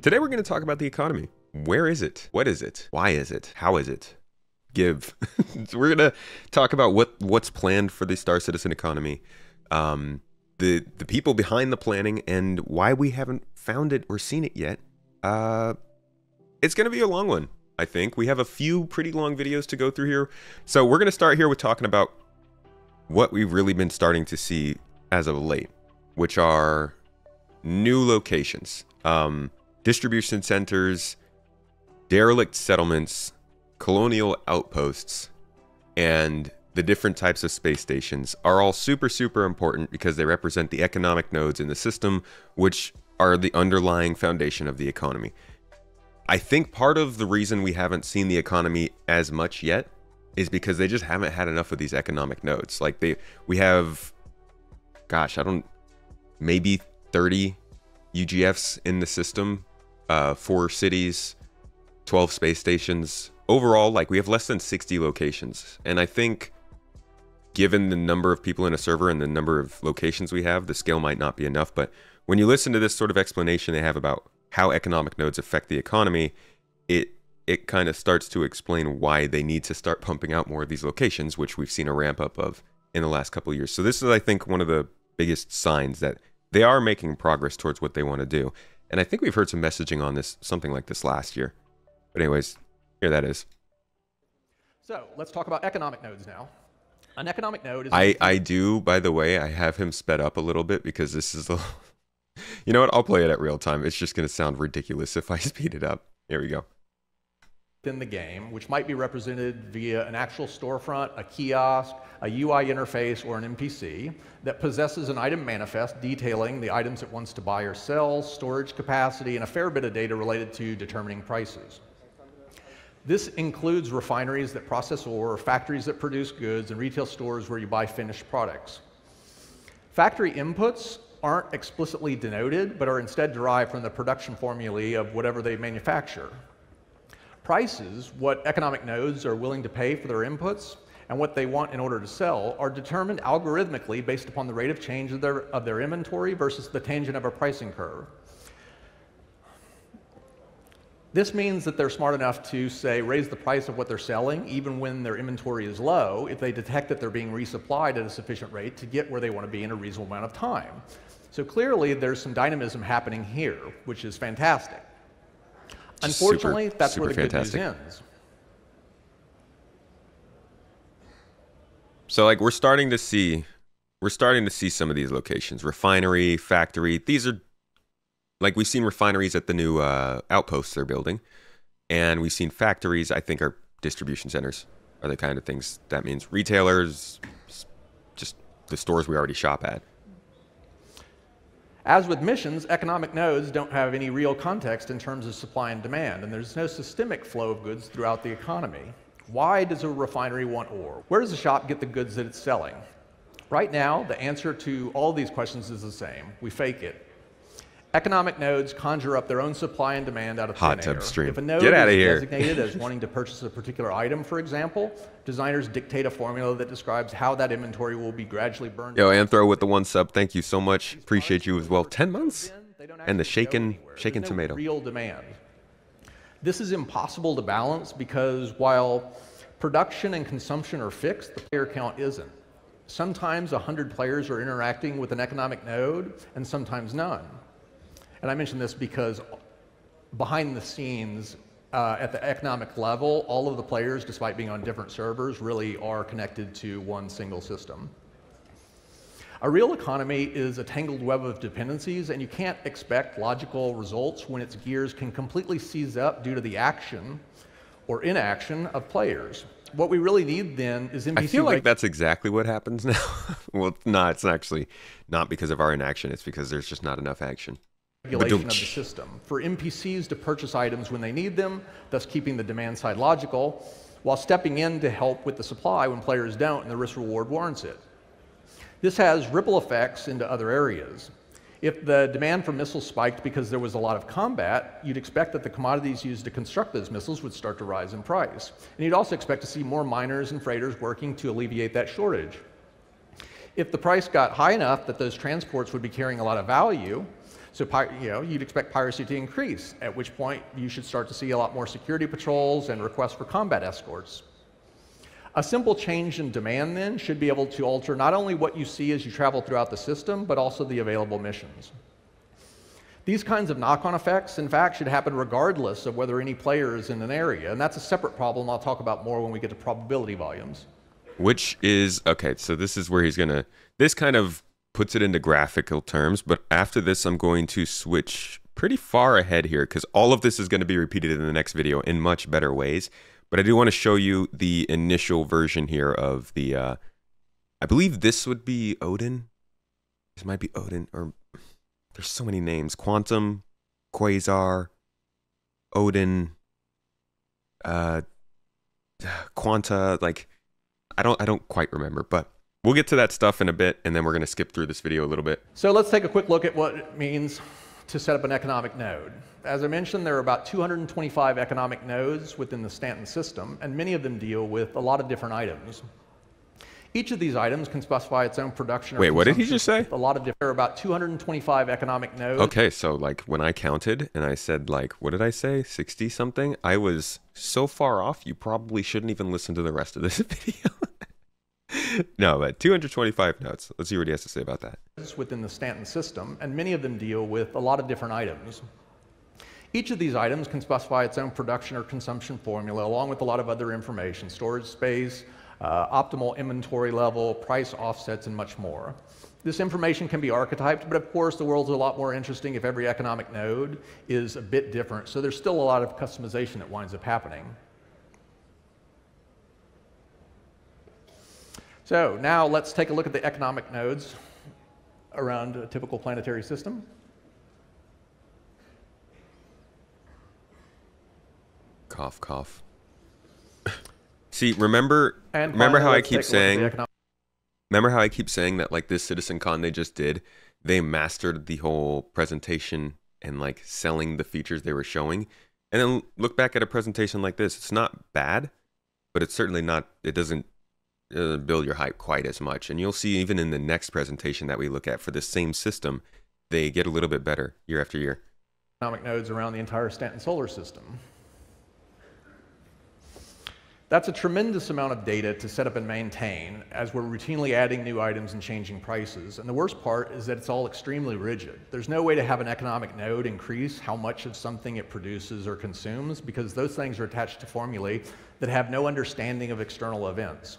Today we're going to talk about the economy. Where is it? What is it? Why is it? How is it? Give. so we're going to talk about what what's planned for the Star Citizen economy, um, the the people behind the planning, and why we haven't found it or seen it yet. Uh, it's going to be a long one, I think. We have a few pretty long videos to go through here. So we're going to start here with talking about what we've really been starting to see as of late, which are new locations, um, distribution centers, derelict settlements, colonial outposts, and the different types of space stations are all super, super important because they represent the economic nodes in the system, which are the underlying foundation of the economy. I think part of the reason we haven't seen the economy as much yet is because they just haven't had enough of these economic nodes. Like they we have gosh, I don't maybe 30 UGFs in the system, uh, four cities, 12 space stations. Overall, like we have less than 60 locations. And I think given the number of people in a server and the number of locations we have, the scale might not be enough. But when you listen to this sort of explanation they have about how economic nodes affect the economy, it it kind of starts to explain why they need to start pumping out more of these locations, which we've seen a ramp up of in the last couple years. So this is, I think, one of the biggest signs that they are making progress towards what they want to do. And I think we've heard some messaging on this, something like this last year. But anyways, here that is. So let's talk about economic nodes now. An economic node is. I, I do, by the way, I have him sped up a little bit because this is a. you know what? I'll play it at real time. It's just going to sound ridiculous if I speed it up. Here we go in the game, which might be represented via an actual storefront, a kiosk, a UI interface, or an NPC, that possesses an item manifest detailing the items it wants to buy or sell, storage capacity, and a fair bit of data related to determining prices. This includes refineries that process ore, factories that produce goods, and retail stores where you buy finished products. Factory inputs aren't explicitly denoted, but are instead derived from the production formulae of whatever they manufacture prices, what economic nodes are willing to pay for their inputs, and what they want in order to sell are determined algorithmically based upon the rate of change of their, of their inventory versus the tangent of a pricing curve. This means that they're smart enough to say raise the price of what they're selling even when their inventory is low if they detect that they're being resupplied at a sufficient rate to get where they want to be in a reasonable amount of time. So clearly there's some dynamism happening here, which is fantastic. Unfortunately, super, that's super where the fantastic. good news ends. So like we're starting to see we're starting to see some of these locations. Refinery, factory. These are like we've seen refineries at the new uh, outposts they're building. And we've seen factories, I think are distribution centers are the kind of things that means. Retailers, just the stores we already shop at. As with missions, economic nodes don't have any real context in terms of supply and demand, and there's no systemic flow of goods throughout the economy. Why does a refinery want ore? Where does a shop get the goods that it's selling? Right now, the answer to all these questions is the same. We fake it. Economic nodes conjure up their own supply and demand out of Hot thin air. Stream. If a node Get out is of here. designated as wanting to purchase a particular item, for example, designers dictate a formula that describes how that inventory will be gradually burned. Yo, Anthro with the one sub. Thank you so much. Appreciate you as well. Ten months. And the shaken, shaken no tomato. Real demand. This is impossible to balance because while production and consumption are fixed, the player count isn't. Sometimes 100 players are interacting with an economic node, and sometimes none. And I mention this because behind the scenes, uh, at the economic level, all of the players, despite being on different servers, really are connected to one single system. A real economy is a tangled web of dependencies, and you can't expect logical results when its gears can completely seize up due to the action or inaction of players. What we really need then is NPC. I feel like that's exactly what happens now. well, no, it's actually not because of our inaction. It's because there's just not enough action regulation of the system for NPCs to purchase items when they need them, thus keeping the demand side logical, while stepping in to help with the supply when players don't and the risk reward warrants it. This has ripple effects into other areas. If the demand for missiles spiked because there was a lot of combat, you'd expect that the commodities used to construct those missiles would start to rise in price. And you'd also expect to see more miners and freighters working to alleviate that shortage. If the price got high enough that those transports would be carrying a lot of value, So you know, you'd expect piracy to increase, at which point you should start to see a lot more security patrols and requests for combat escorts. A simple change in demand then should be able to alter not only what you see as you travel throughout the system, but also the available missions. These kinds of knock-on effects, in fact, should happen regardless of whether any player is in an area, and that's a separate problem I'll talk about more when we get to probability volumes. Which is, okay, so this is where he's gonna, this kind of puts it into graphical terms, but after this I'm going to switch pretty far ahead here because all of this is going to be repeated in the next video in much better ways. But I do want to show you the initial version here of the, uh, I believe this would be Odin. This might be Odin, or there's so many names. Quantum, Quasar, Odin, uh, Quanta, like, I don't, I don't quite remember, but we'll get to that stuff in a bit, and then we're going to skip through this video a little bit. So let's take a quick look at what it means to set up an economic node. As I mentioned, there are about 225 economic nodes within the Stanton system, and many of them deal with a lot of different items. Each of these items can specify its own production. Wait, what did he just say? A lot of different. There are about 225 economic nodes. Okay, so like when I counted and I said like, what did I say? 60 something. I was so far off. You probably shouldn't even listen to the rest of this video. no, but 225 notes. Let's see what he has to say about that. Within the Stanton system, and many of them deal with a lot of different items. Each of these items can specify its own production or consumption formula, along with a lot of other information, storage space, uh, optimal inventory level, price offsets, and much more. This information can be archetyped, but of course the world's a lot more interesting if every economic node is a bit different, so there's still a lot of customization that winds up happening. So now let's take a look at the economic nodes around a typical planetary system. Cough, cough. See, remember, and remember how I keep saying, remember how I keep saying that like this citizen con they just did, they mastered the whole presentation and like selling the features they were showing, and then look back at a presentation like this. It's not bad, but it's certainly not. It doesn't uh, build your hype quite as much. And you'll see even in the next presentation that we look at for the same system, they get a little bit better year after year. Economic nodes around the entire Stanton solar system. That's a tremendous amount of data to set up and maintain as we're routinely adding new items and changing prices. And the worst part is that it's all extremely rigid. There's no way to have an economic node increase how much of something it produces or consumes because those things are attached to formulae that have no understanding of external events.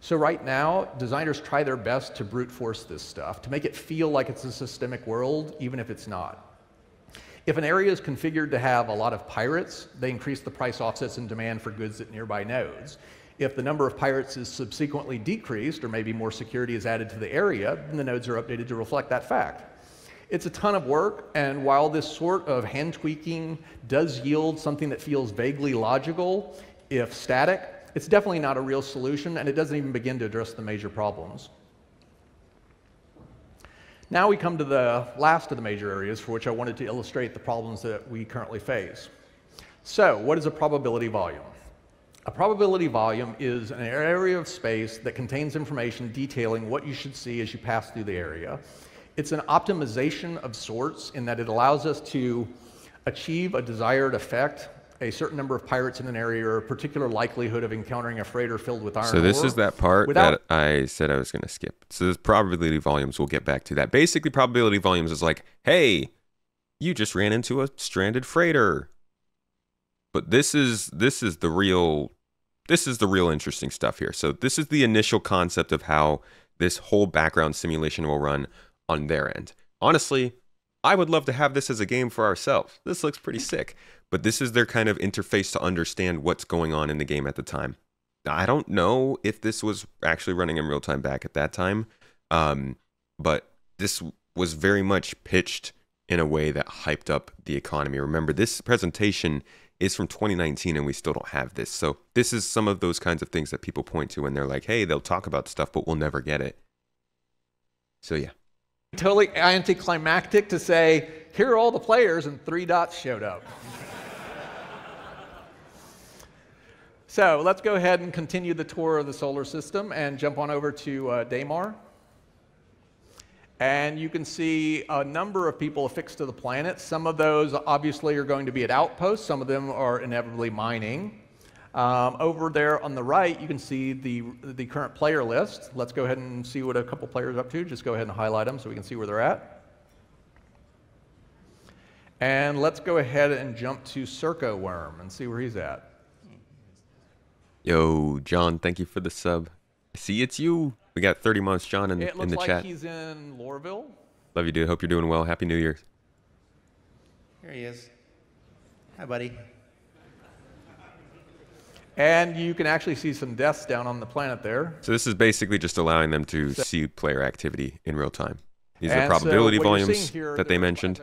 So right now, designers try their best to brute force this stuff, to make it feel like it's a systemic world, even if it's not. If an area is configured to have a lot of pirates, they increase the price offsets and demand for goods at nearby nodes. If the number of pirates is subsequently decreased, or maybe more security is added to the area, then the nodes are updated to reflect that fact. It's a ton of work, and while this sort of hand tweaking does yield something that feels vaguely logical, if static, it's definitely not a real solution, and it doesn't even begin to address the major problems. Now we come to the last of the major areas for which I wanted to illustrate the problems that we currently face. So, what is a probability volume? A probability volume is an area of space that contains information detailing what you should see as you pass through the area. It's an optimization of sorts in that it allows us to achieve a desired effect a certain number of pirates in an area or a particular likelihood of encountering a freighter filled with iron So this is that part that I said I was going to skip. So this probability volumes, we'll get back to that. Basically, probability volumes is like, hey, you just ran into a stranded freighter. But this is this is the real this is the real interesting stuff here. So this is the initial concept of how this whole background simulation will run on their end. Honestly, I would love to have this as a game for ourselves. This looks pretty sick but this is their kind of interface to understand what's going on in the game at the time. I don't know if this was actually running in real time back at that time, um, but this was very much pitched in a way that hyped up the economy. Remember, this presentation is from 2019 and we still don't have this. So, this is some of those kinds of things that people point to when they're like, hey, they'll talk about stuff, but we'll never get it. So, yeah. Totally anticlimactic to say, here are all the players, and three dots showed up. So let's go ahead and continue the tour of the solar system and jump on over to uh, Daymar. And you can see a number of people affixed to the planet. Some of those obviously are going to be at outposts, some of them are inevitably mining. Um, over there on the right, you can see the, the current player list. Let's go ahead and see what a couple players are up to. Just go ahead and highlight them so we can see where they're at. And let's go ahead and jump to Circo Worm and see where he's at. Yo, John, thank you for the sub. See, it's you. We got 30 months, John, in, It in looks the like chat. he's in Lorville. Love you, dude. Hope you're doing well. Happy New Year. Here he is. Hi, buddy. And you can actually see some deaths down on the planet there. So this is basically just allowing them to see player activity in real time. These are And probability so volumes that they there- mentioned.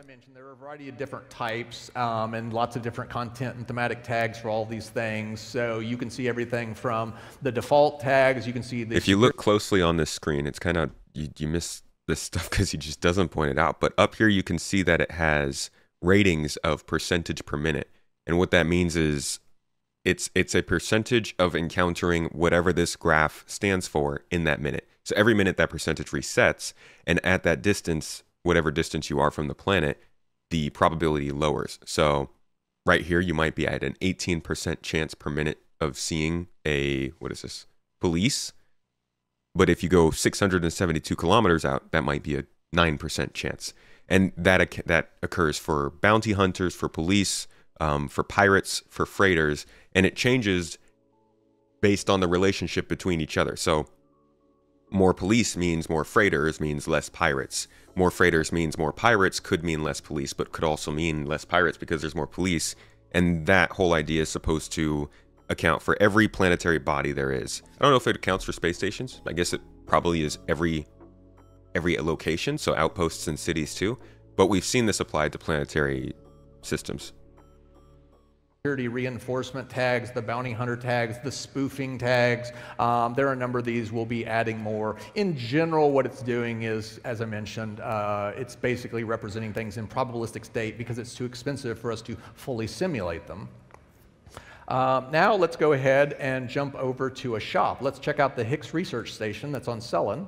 Variety of different types um, and lots of different content and thematic tags for all these things. So you can see everything from the default tags. You can see the If you look closely on this screen, it's kind of you, you miss this stuff because he just doesn't point it out. But up here, you can see that it has ratings of percentage per minute, and what that means is it's it's a percentage of encountering whatever this graph stands for in that minute. So every minute that percentage resets, and at that distance, whatever distance you are from the planet, the probability lowers. So right here, you might be at an 18% chance per minute of seeing a what is this police but if you go 672 kilometers out, that might be a 9% chance. And that, that occurs for bounty hunters, for police, um, for pirates, for freighters. And it changes based on the relationship between each other. So more police means more freighters, means less pirates. More freighters means more pirates, could mean less police, but could also mean less pirates because there's more police. And that whole idea is supposed to account for every planetary body there is. I don't know if it accounts for space stations. I guess it probably is every every location, so outposts and cities too. But we've seen this applied to planetary systems. Security reinforcement tags, the bounty hunter tags, the spoofing tags. Um, there are a number of these. We'll be adding more. In general, what it's doing is, as I mentioned, uh, it's basically representing things in probabilistic state because it's too expensive for us to fully simulate them. Um, now let's go ahead and jump over to a shop. Let's check out the Hickes Research Station that's on Cellin.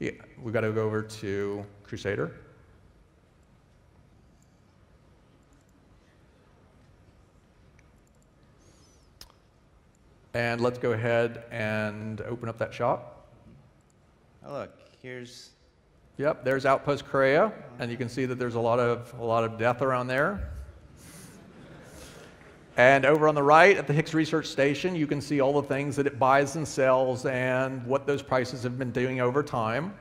Yeah, we've got to go over to Crusader. And let's go ahead and open up that shop. Oh, look, here's. Yep, there's Outpost Kareah, and you can see that there's a lot of a lot of death around there. And over on the right at the Hickes Research Station, you can see all the things that it buys and sells and what those prices have been doing over time.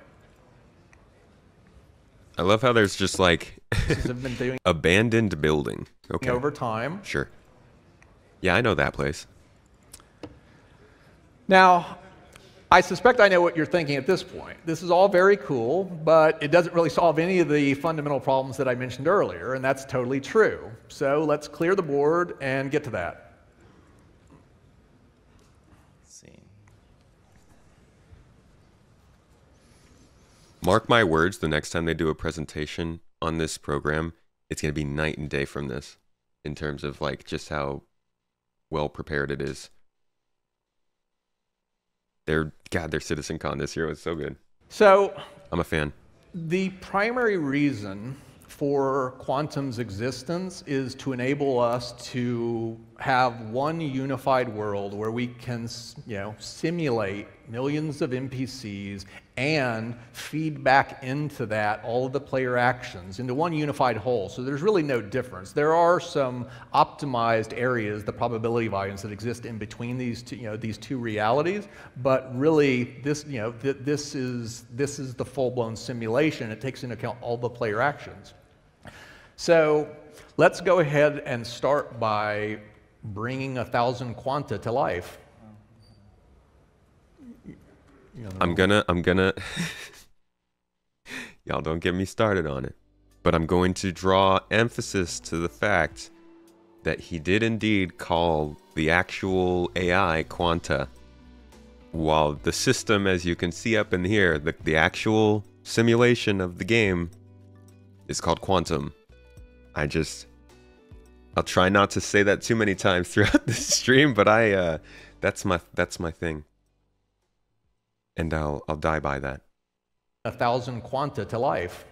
I love how there's just like Prices have been doing abandoned building. Okay. over time. Sure. Yeah, I know that place. Now, I suspect I know what you're thinking at this point. This is all very cool, but it doesn't really solve any of the fundamental problems that I mentioned earlier, and that's totally true. So let's clear the board and get to that. Let's see. Mark my words, the next time they do a presentation on this program, it's going to be night and day from this in terms of like just how well prepared it is. Their God, their CitizenCon this year was so good. So I'm a fan. The primary reason for quantum's existence is to enable us to have one unified world where we can, you know, simulate millions of NPCs and feed back into that all of the player actions into one unified whole. So there's really no difference. There are some optimized areas, the probability volumes that exist in between these two, you know, these two realities, but really this, you know, th- this is this is the full-blown simulation. It takes into account all the player actions. So let's go ahead and start by bringing a thousand quanta to life. You know, I'm gonna, I'm gonna. Y'all don't get me started on it. But I'm going to draw emphasis to the fact that he did indeed call the actual AI Quanta, while the system, as you can see up in here, the, the actual simulation of the game is called Quantum. I just. I'll try not to say that too many times throughout this stream, but I, uh, that's my, that's my thing and I'll I'll die by that. a thousand quanta to life.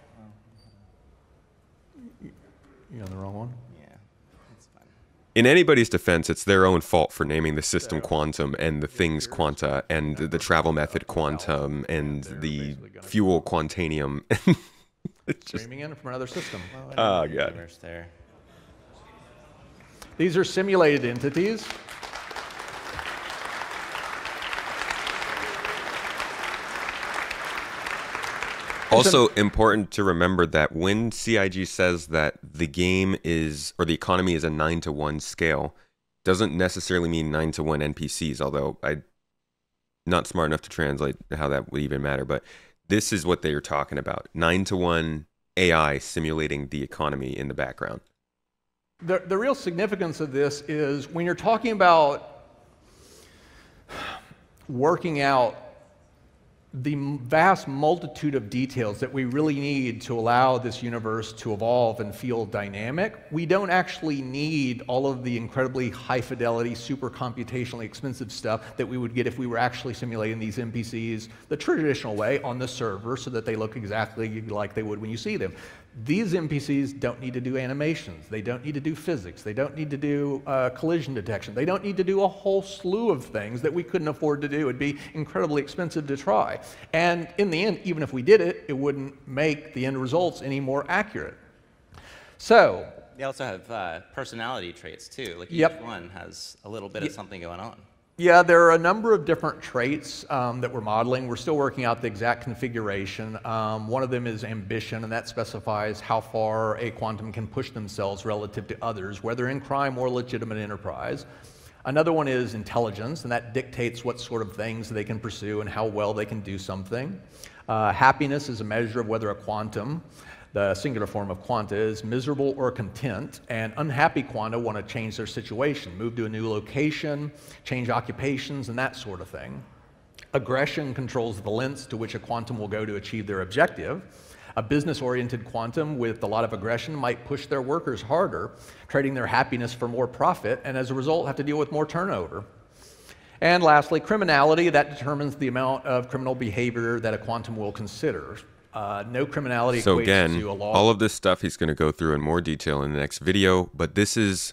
You on the wrong one? Yeah, that's fine. In anybody's defense, it's their own fault for naming the system quantum and the things quanta and the travel method quantum and the fuel quantanium. it's just Streaming in from another system. Oh, another God. There. These are simulated entities. Also important to remember that when CIG says that the game is or the economy is a 9 to 1 scale doesn't necessarily mean 9 to 1 NPCs although I not smart enough to translate how that would even matter but this is what they are talking about 9 to 1 AI simulating the economy in the background. The, the real significance of this is when you're talking about working out the vast multitude of details that we really need to allow this universe to evolve and feel dynamic, we don't actually need all of the incredibly high fidelity, super computationally expensive stuff that we would get if we were actually simulating these NPCs the traditional way on the server so that they look exactly like they would when you see them. These NPCs don't need to do animations. They don't need to do physics. They don't need to do uh, collision detection. They don't need to do a whole slew of things that we couldn't afford to do. It'd be incredibly expensive to try. And in the end, even if we did it, it wouldn't make the end results any more accurate. So, They also have uh, personality traits too. Like each Yep. one has a little bit of something going on. Yeah, there are a number of different traits um, that we're modeling. We're still working out the exact configuration. Um, one of them is ambition, and that specifies how far a quantum can push themselves relative to others, whether in crime or legitimate enterprise. Another one is intelligence, and that dictates what sort of things they can pursue and how well they can do something. Uh, happiness is a measure of whether a quantum the singular form of quanta is miserable or content, and unhappy quanta want to change their situation, move to a new location, change occupations, and that sort of thing. Aggression controls the lengths to which a quantum will go to achieve their objective. A business oriented quantum with a lot of aggression might push their workers harder, trading their happiness for more profit, and as a result, have to deal with more turnover. And lastly, criminality that determines the amount of criminal behavior that a quantum will consider. Uh, no criminality So again, to a law. all of this stuff he's going to go through in more detail in the next video, but this is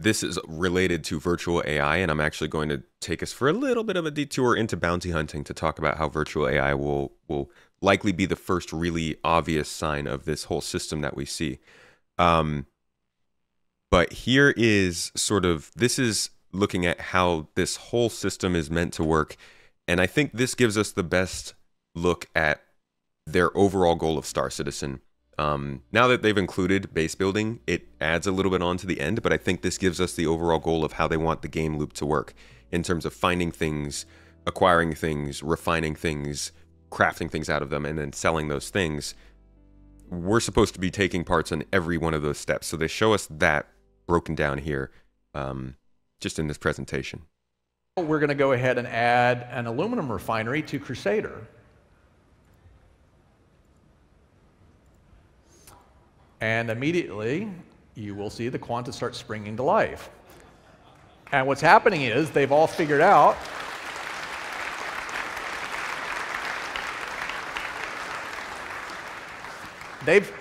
this is related to virtual AI and I'm actually going to take us for a little bit of a detour into bounty hunting to talk about how virtual AI will will likely be the first really obvious sign of this whole system that we see. Um but here is sort of this is looking at how this whole system is meant to work and I think this gives us the best look at their overall goal of Star Citizen. Um, now that they've included base building, it adds a little bit on to the end, but I think this gives us the overall goal of how they want the game loop to work in terms of finding things, acquiring things, refining things, crafting things out of them, and then selling those things. We're supposed to be taking parts in every one of those steps. So they show us that broken down here um, just in this presentation. We're going to go ahead and add an aluminum refinery to Crusader. And immediately, you will see the quanta start springing to life. And what's happening is they've all figured out they've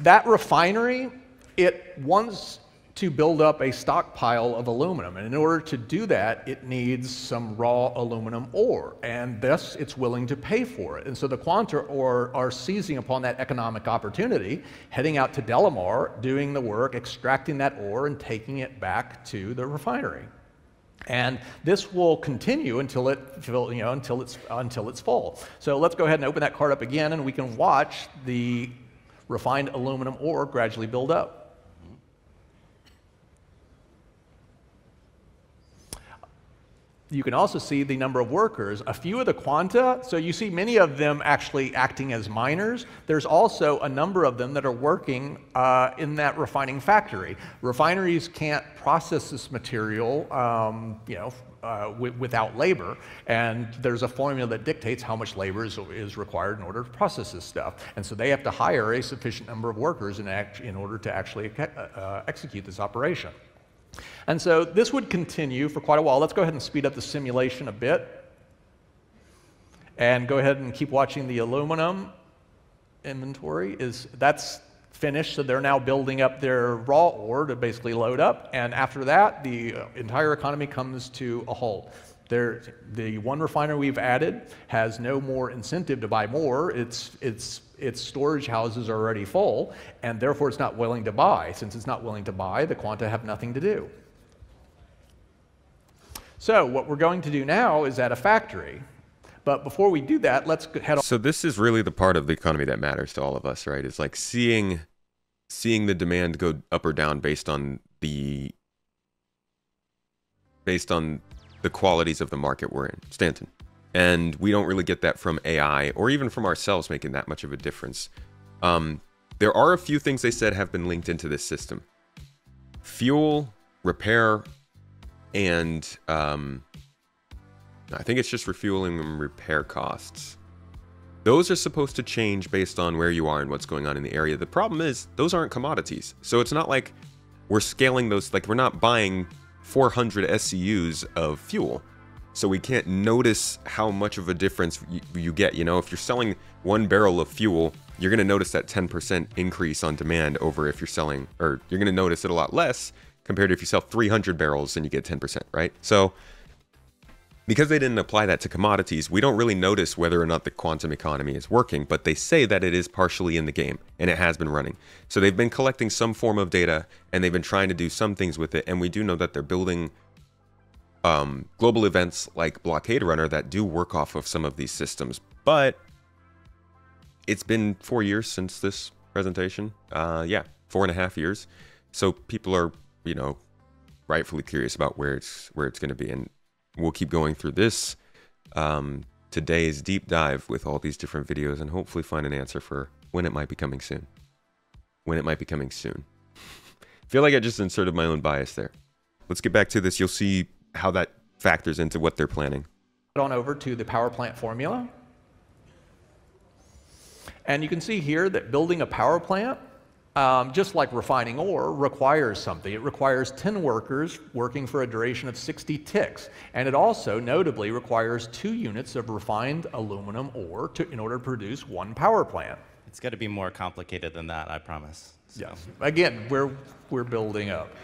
that refinery it wants to build up a stockpile of aluminum and in order to do that it needs some raw aluminum ore and thus it's willing to pay for it and so the quanta are seizing upon that economic opportunity heading out to delamar doing the work extracting that ore and taking it back to the refinery and this will continue until it you know until it's until it's full. So let's go ahead and open that card up again, and we can watch the refined aluminum ore gradually build up. You can also see the number of workers. A few of the quanta, so you see many of them actually acting as miners. There's also a number of them that are working uh, in that refining factory. Refineries can't process this material, um, you know, uh, wi- without labor, and there's a formula that dictates how much labor is, is required in order to process this stuff. And so they have to hire a sufficient number of workers in, act, in order to actually uh, uh, execute this operation. And so this would continue for quite a while. Let's go ahead and speed up the simulation a bit. And go ahead and keep watching the aluminum inventory. Is That's finished, so they're now building up their raw ore to basically load up. And after that, the entire economy comes to a halt. There, the one refiner we've added has no more incentive to buy more. Its, its, its storage houses are already full, and therefore it's not willing to buy. Since it's not willing to buy, the quanta have nothing to do. So what we're going to do now is add a factory. But before we do that, let's head on. So this is really the part of the economy that matters to all of us, right? It's like seeing seeing the demand go up or down based on the based on the qualities of the market we're in. Stanton. And we don't really get that from AI or even from ourselves making that much of a difference. Um, there are a few things they said have been linked into this system fuel, repair, and um, I think it's just refueling and repair costs. Those are supposed to change based on where you are and what's going on in the area. The problem is, those aren't commodities. So it's not like we're scaling those, like, we're not buying 400 SCUs of fuel. So we can't notice how much of a difference you, you get. You know, if you're selling one barrel of fuel, you're going to notice that 10% increase on demand over if you're selling, or you're going to notice it a lot less compared to if you sell 300 barrels and you get 10%, right? So because they didn't apply that to commodities, we don't really notice whether or not the quantum economy is working, but they say that it is partially in the game and it has been running. So they've been collecting some form of data and they've been trying to do some things with it. And we do know that they're building um, global events like Blockade Runner that do work off of some of these systems. But it's been four years since this presentation. Uh, yeah, four and a half years. So people are, you know, rightfully curious about where it's where it's going to be. And we'll keep going through this um, today's deep dive with all these different videos and hopefully find an answer for when it might be coming soon. When it might be coming soon. feel like I just inserted my own bias there. Let's get back to this. You'll see how that factors into what they're planning. On over to the power plant formula. And you can see here that building a power plant um, just like refining ore requires something. It requires 10 workers working for a duration of 60 ticks. And it also notably requires two units of refined aluminum ore to, in order to produce one power plant. It's got to be more complicated than that, I promise. So. Yes. Again, we're, we're building up.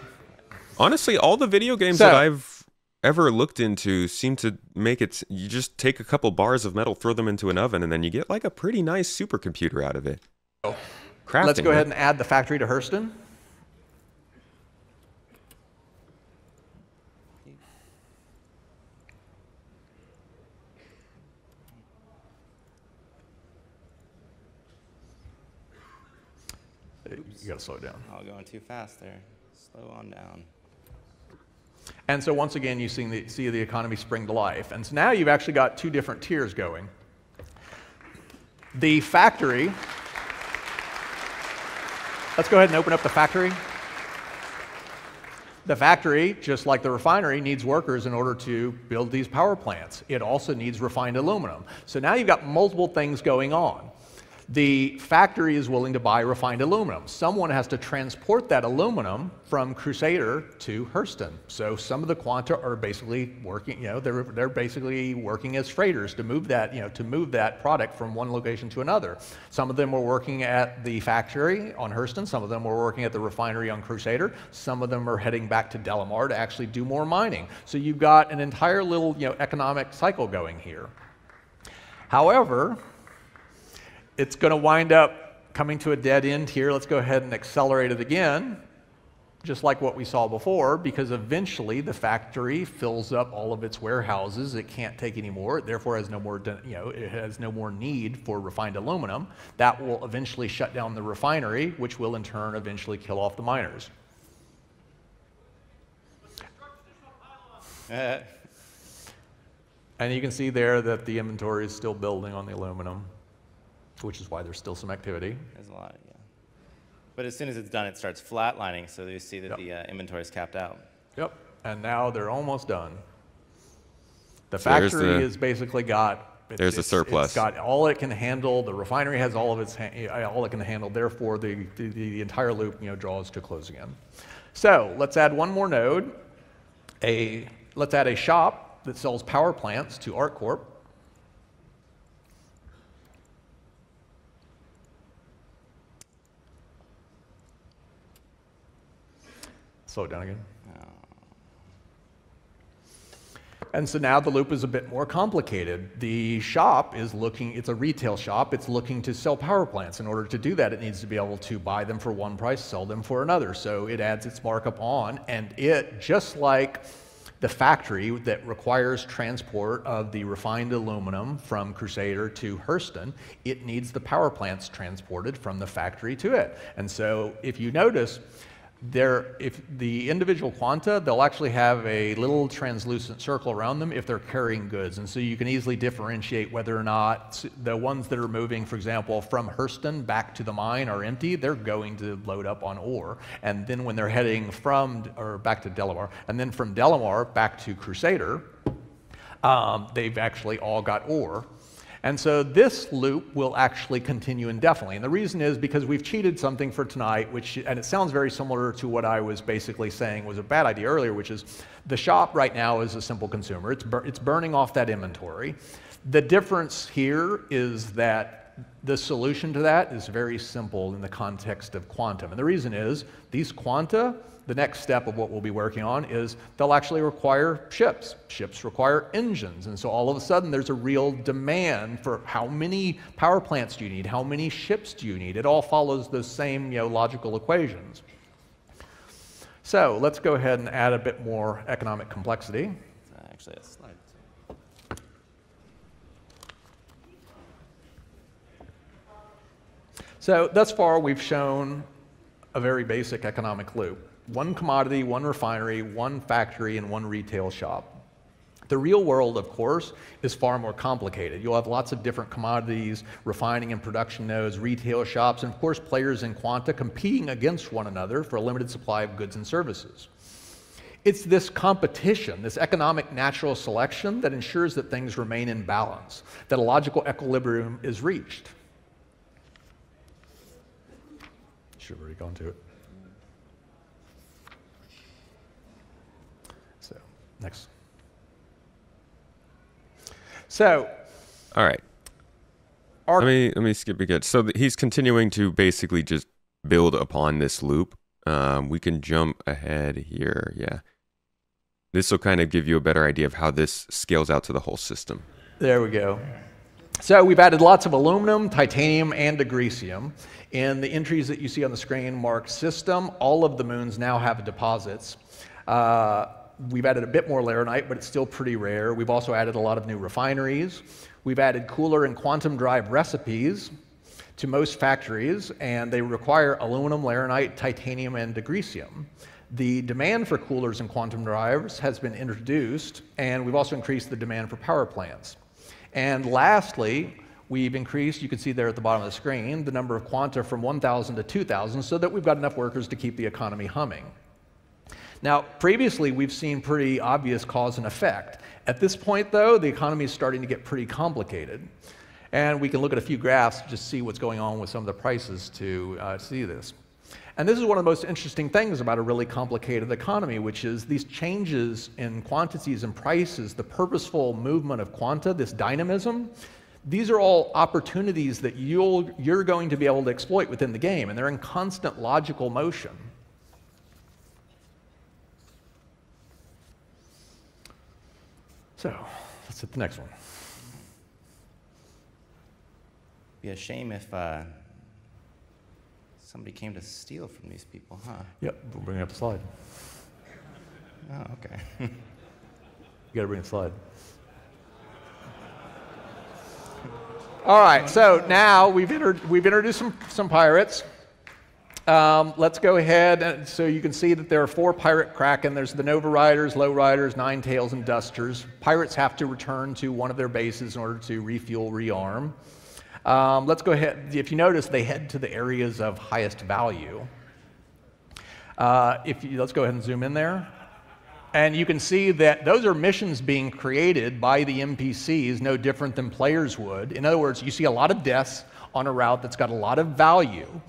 Honestly, all the video games so, that I've ever looked into seem to make it you just take a couple bars of metal, throw them into an oven, and then you get like a pretty nice supercomputer out of it. Oh. Crafting, Let's go ahead and add the factory to Hurston. Oops. You gotta slow down. Oh, going too fast there. Slow on down. And so once again, you see the, see the economy spring to life. And so now you've actually got two different tiers going. The factory Let's go ahead and open up the factory. The factory, just like the refinery, needs workers in order to build these power plants. It also needs refined aluminum. So now you've got multiple things going on the factory is willing to buy refined aluminum. Someone has to transport that aluminum from Crusader to Hurston. So some of the quanta are basically working, you know, they're, they're basically working as freighters to move that, you know, to move that product from one location to another. Some of them were working at the factory on Hurston. Some of them were working at the refinery on Crusader. Some of them are heading back to Delamar to actually do more mining. So you've got an entire little, you know, economic cycle going here. However, it's going to wind up coming to a dead end here. Let's go ahead and accelerate it again, just like what we saw before, because eventually the factory fills up all of its warehouses. It can't take any more. It therefore has no more, you know, it has no more need for refined aluminum. That will eventually shut down the refinery, which will in turn eventually kill off the miners. Uh-huh. and you can see there that the inventory is still building on the aluminum which is why there's still some activity. There's a lot, yeah. But as soon as it's done, it starts flatlining, so you see that yep. the uh, inventory is capped out. Yep, and now they're almost done. The so factory has basically got there's a surplus. It's got all it can handle. The refinery has all of its all it can handle. Therefore, the, the, the entire loop you know draws to close again. So let's add one more node. A let's add a shop that sells power plants to ArcCorp. Slow it down again. And so now the loop is a bit more complicated. The shop is looking, it's a retail shop, it's looking to sell power plants. In order to do that, it needs to be able to buy them for one price, sell them for another. So it adds its markup on, and it, just like the factory that requires transport of the refined aluminum from Crusader to Hurston, it needs the power plants transported from the factory to it. And so if you notice, there, if the individual quanta, they'll actually have a little translucent circle around them if they're carrying goods. And so you can easily differentiate whether or not the ones that are moving, for example, from Hurston back to the mine are empty, they're going to load up on ore. And then when they're heading from, or back to Delamar, and then from Delamar back to Crusader, um, they've actually all got ore. And so this loop will actually continue indefinitely. And the reason is because we've cheated something for tonight, which, and it sounds very similar to what I was basically saying was a bad idea earlier, which is the shop right now is a simple consumer. It's, bur it's burning off that inventory. The difference here is that the solution to that is very simple in the context of quantum. And the reason is these quanta the next step of what we'll be working on is they'll actually require ships. Ships require engines. And so all of a sudden there's a real demand for how many power plants do you need? How many ships do you need? It all follows those same you know, logical equations. So let's go ahead and add a bit more economic complexity. Actually, a slide. So thus far we've shown a very basic economic loop one commodity, one refinery, one factory, and one retail shop. The real world, of course, is far more complicated. You'll have lots of different commodities, refining and production nodes, retail shops, and of course, players in quanta competing against one another for a limited supply of goods and services. It's this competition, this economic natural selection, that ensures that things remain in balance, that a logical equilibrium is reached. Should have already gone to it. Next. So. All right. Our, let me let me skip again. So th- he's continuing to basically just build upon this loop. Um, we can jump ahead here. Yeah. This will kind of give you a better idea of how this scales out to the whole system. There we go. So we've added lots of aluminum, titanium, and agricium. In the entries that you see on the screen mark system, all of the moons now have deposits. Uh, we've added a bit more laranite, but it's still pretty rare. We've also added a lot of new refineries. We've added cooler and quantum drive recipes to most factories, and they require aluminum, laranite, titanium, and agricium. The demand for coolers and quantum drives has been introduced, and we've also increased the demand for power plants. And lastly, we've increased, you can see there at the bottom of the screen, the number of quanta from 1,000 to 2,000 so that we've got enough workers to keep the economy humming. Now, previously, we've seen pretty obvious cause and effect. At this point, though, the economy is starting to get pretty complicated. And we can look at a few graphs to just see what's going on with some of the prices to uh, see this. And this is one of the most interesting things about a really complicated economy, which is these changes in quantities and prices, the purposeful movement of quanta, this dynamism, these are all opportunities that you'll, you're going to be able to exploit within the game, and they're in constant logical motion. So let's hit the next one. Be a shame if uh, somebody came to steal from these people, huh? Yep, we'll bring up the slide. Oh, okay. you got to bring the slide. All right, so now we've, inter- we've introduced some, some pirates. Um, let's go ahead. And so you can see that there are four pirate kraken. There's the Nova Riders, Low Riders, Nine Tails, and Dusters. Pirates have to return to one of their bases in order to refuel, rearm. Um, let's go ahead. If you notice, they head to the areas of highest value. Uh, if you, let's go ahead and zoom in there. And you can see that those are missions being created by the NPCs, no different than players would. In other words, you see a lot of deaths on a route that's got a lot of value.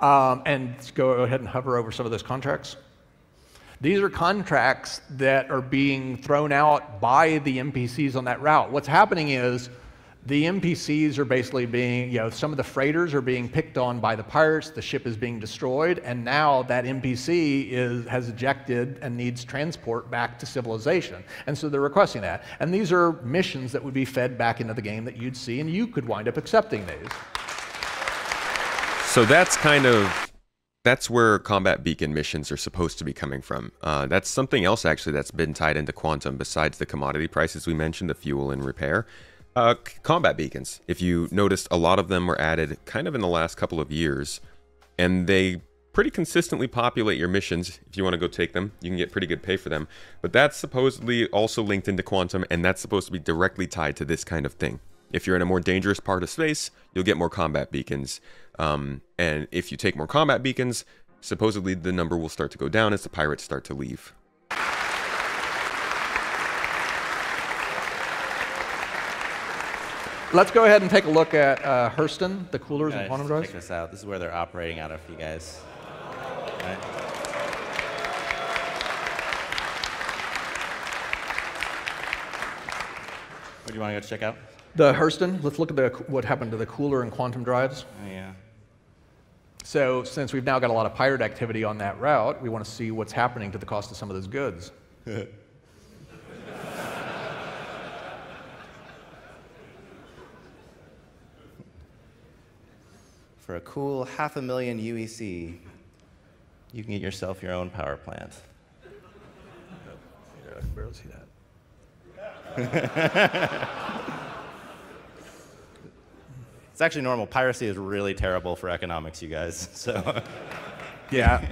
Um, and go ahead and hover over some of those contracts. These are contracts that are being thrown out by the NPCs on that route. What's happening is the NPCs are basically being, you know, some of the freighters are being picked on by the pirates, the ship is being destroyed, and now that NPC is, has ejected and needs transport back to civilization. And so they're requesting that. And these are missions that would be fed back into the game that you'd see, and you could wind up accepting these. So that's kind of that's where combat beacon missions are supposed to be coming from. Uh, that's something else actually that's been tied into quantum besides the commodity prices we mentioned, the fuel and repair. Uh, combat beacons. If you noticed, a lot of them were added kind of in the last couple of years, and they pretty consistently populate your missions. If you want to go take them, you can get pretty good pay for them. But that's supposedly also linked into quantum, and that's supposed to be directly tied to this kind of thing. If you're in a more dangerous part of space, you'll get more combat beacons. Um, and if you take more combat beacons, supposedly the number will start to go down as the pirates start to leave. Let's go ahead and take a look at uh, Hurston, the coolers Guys, and quantum drives. Check this out. This is where they're operating out of, you guys. Right? What do you want to go check out? The Hurston, let's look at the, what happened to the cooler and quantum drives. Oh, yeah. So since we've now got a lot of pirate activity on that route, we want to see what's happening to the cost of some of those goods. For a cool half a million UEC, you can get yourself your own power plant. Oh, yeah, I can barely see that. It's actually normal. Piracy is really terrible for economics, you guys. So, Yeah.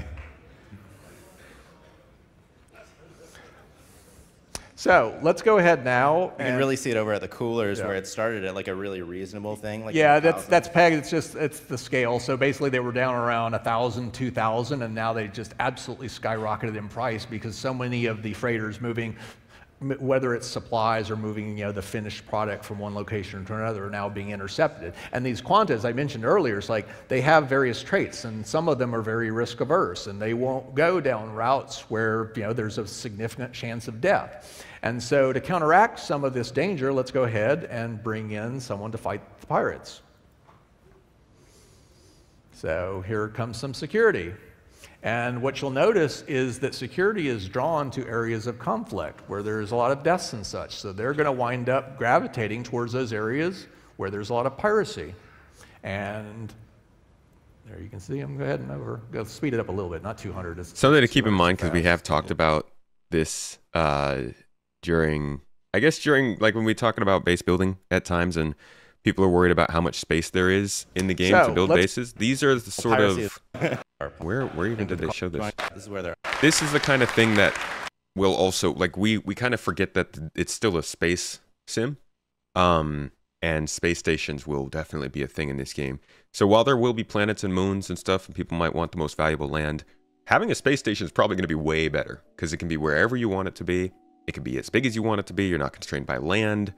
So let's go ahead now. you can and- really see it over at the coolers Yeah. where it started at like a really reasonable thing. Like Yeah, that's that's pegged. It's just it's the scale. So basically, they were down around 1,000, 2,000, and now they just absolutely skyrocketed in price because so many of the freighters moving, whether it's supplies or moving, you know, the finished product from one location to another, are now being intercepted. And these quantas I mentioned earlier, it's like they have various traits, and some of them are very risk averse, and they won't go down routes where you know there's a significant chance of death. And so to counteract some of this danger, let's go ahead and bring in someone to fight the pirates. So here comes some security. And what you'll notice is that security is drawn to areas of conflict where there's a lot of deaths and such. So they're going to wind up gravitating towards those areas where there's a lot of piracy. And there you can see them. Go ahead and over. Go speed it up a little bit, not 200. It's Something to keep in mind because we have talked about this uh, during, I guess during like when we're talking about base building at times, and people are worried about how much space there is in the game So, to build bases. These are the sort of where where even did they show this? This is where they're. This is the kind of thing that will also like we we kind of forget that it's still a space sim, um, and space stations will definitely be a thing in this game. So while there will be planets and moons and stuff, and people might want the most valuable land, having a space station is probably going to be way better because it can be wherever you want it to be. It can be as big as you want it to be. You're not constrained by land,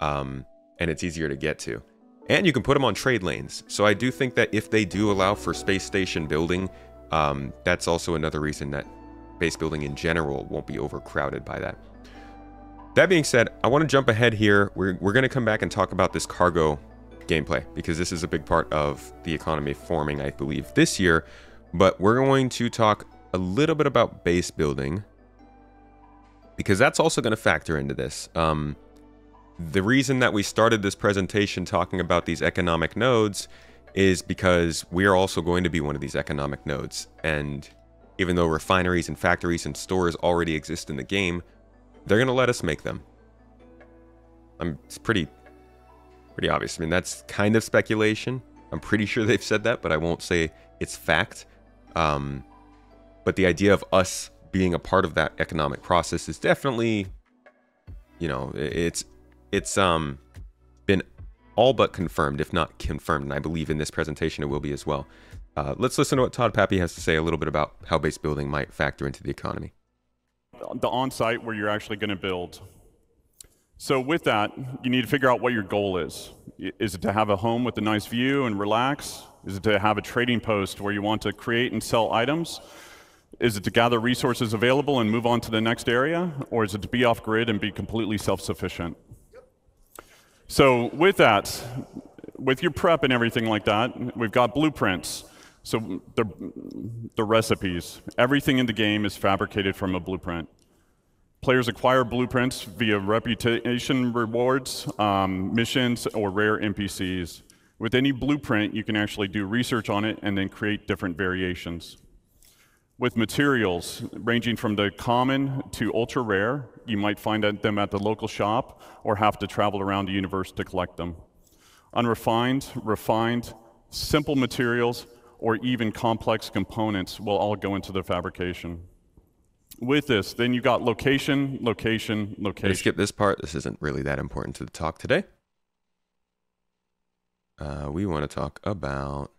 um, and it's easier to get to. And you can put them on trade lanes. So I do think that if they do allow for space station building, um, that's also another reason that base building in general won't be overcrowded by that. That being said, I want to jump ahead here. We're, we're going to come back and talk about this cargo gameplay because this is a big part of the economy forming, I believe, this year. But we're going to talk a little bit about base building because that's also going to factor into this. Um, the reason that we started this presentation talking about these economic nodes is because we are also going to be one of these economic nodes. And even though refineries and factories and stores already exist in the game, they're going to let us make them. I'm, it's pretty, pretty obvious. I mean, that's kind of speculation. I'm pretty sure they've said that, but I won't say it's fact. Um, but the idea of us being a part of that economic process is definitely, you know, it's it's um been all but confirmed, if not confirmed, and I believe in this presentation it will be as well. Uh, let's listen to what Todd Papy has to say a little bit about how base building might factor into the economy. the on-site where you're actually going to build. So with that, you need to figure out what your goal is. Is it to have a home with a nice view and relax? Is it to have a trading post where you want to create and sell items? Is it to gather resources available and move on to the next area? Or is it to be off grid and be completely self-sufficient? So with that, with your prep and everything like that, we've got blueprints. So the, the recipes, everything in the game is fabricated from a blueprint. Players acquire blueprints via reputation rewards, um, missions, or rare NPCs. With any blueprint, you can actually do research on it and then create different variations. With materials ranging from the common to ultra rare, you might find them at the local shop or have to travel around the universe to collect them. Unrefined, refined, simple materials or even complex components will all go into the fabrication. With this, then you got location, location, location. Let's skip this part. This isn't really that important to the talk today. Uh, we want to talk about.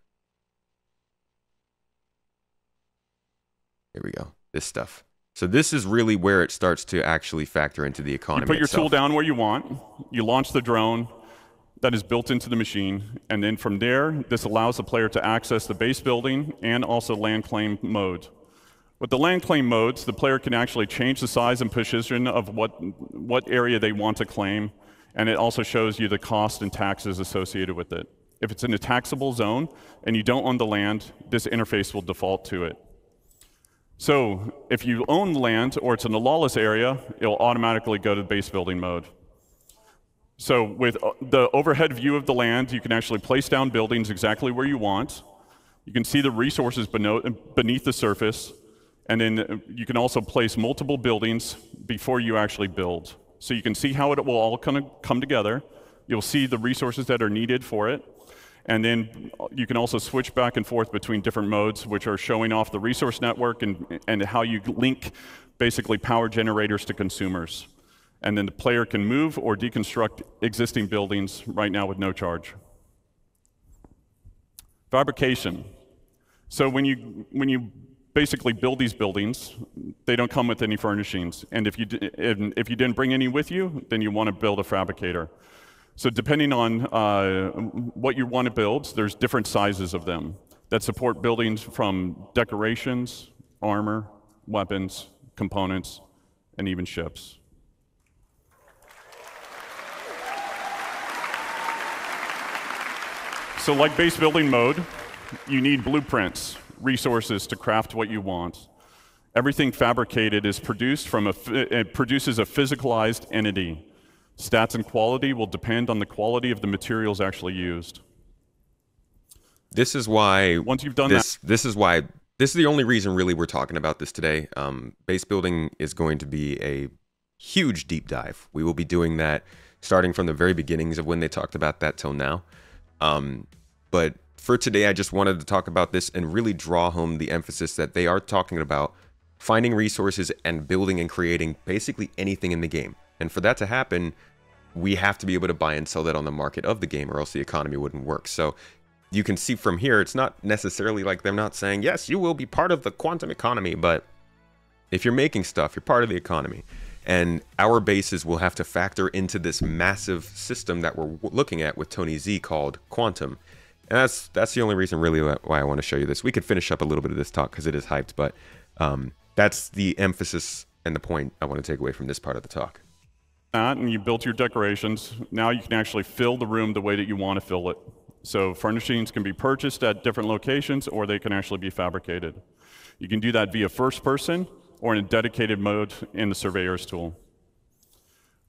Here we go. This stuff. So this is really where it starts to actually factor into the economy. You put your itself. tool down where you want. You launch the drone that is built into the machine, and then from there, this allows the player to access the base building and also land claim mode. With the land claim modes, the player can actually change the size and position of what, what area they want to claim, and it also shows you the cost and taxes associated with it. If it's in a taxable zone and you don't own the land, this interface will default to it. So if you own land or it's in a lawless area, it'll automatically go to base building mode. So with uh, the overhead view of the land, you can actually place down buildings exactly where you want. You can see the resources beneath the surface, and then uh, you can also place multiple buildings before you actually build. So you can see how it will all kind of come together. You'll see the resources that are needed for it. And then you can also switch back and forth between different modes, which are showing off the resource network and, and how you link basically power generators to consumers and then the player can move or deconstruct existing buildings right now with no charge. Fabrication. So when you, when you basically build these buildings, they don't come with any furnishings. And if you, if you didn't bring any with you, then you want to build a fabricator. So depending on uh, what you want to build, there's different sizes of them that support buildings from decorations, armor, weapons, components, and even ships. So like base building mode, you need blueprints, resources to craft what you want. Everything fabricated is produced from a, it produces a physicalized entity. Stats and quality will depend on the quality of the materials actually used. This is why once you've done this, that, this is why this is the only reason really we're talking about this today. Um, base building is going to be a huge deep dive. We will be doing that starting from the very beginnings of when they talked about that till now. Um, but for today, I just wanted to talk about this and really draw home the emphasis that they are talking about finding resources and building and creating basically anything in the game. And for that to happen, we have to be able to buy and sell that on the market of the game or else the economy wouldn't work. So you can see from here, it's not necessarily like them not saying, yes, you will be part of the quantum economy, but if you're making stuff, you're part of the economy. And our bases will have to factor into this massive system that we're looking at with Tony Z called Quantum. And that's that's the only reason really why I want to show you this. We could finish up a little bit of this talk because it is hyped, but um, that's the emphasis and the point I want to take away from this part of the talk. That and you built your decorations. Now you can actually fill the room the way that you want to fill it. So furnishings can be purchased at different locations, or they can actually be fabricated. You can do that via first person or in a dedicated mode in the surveyor's tool.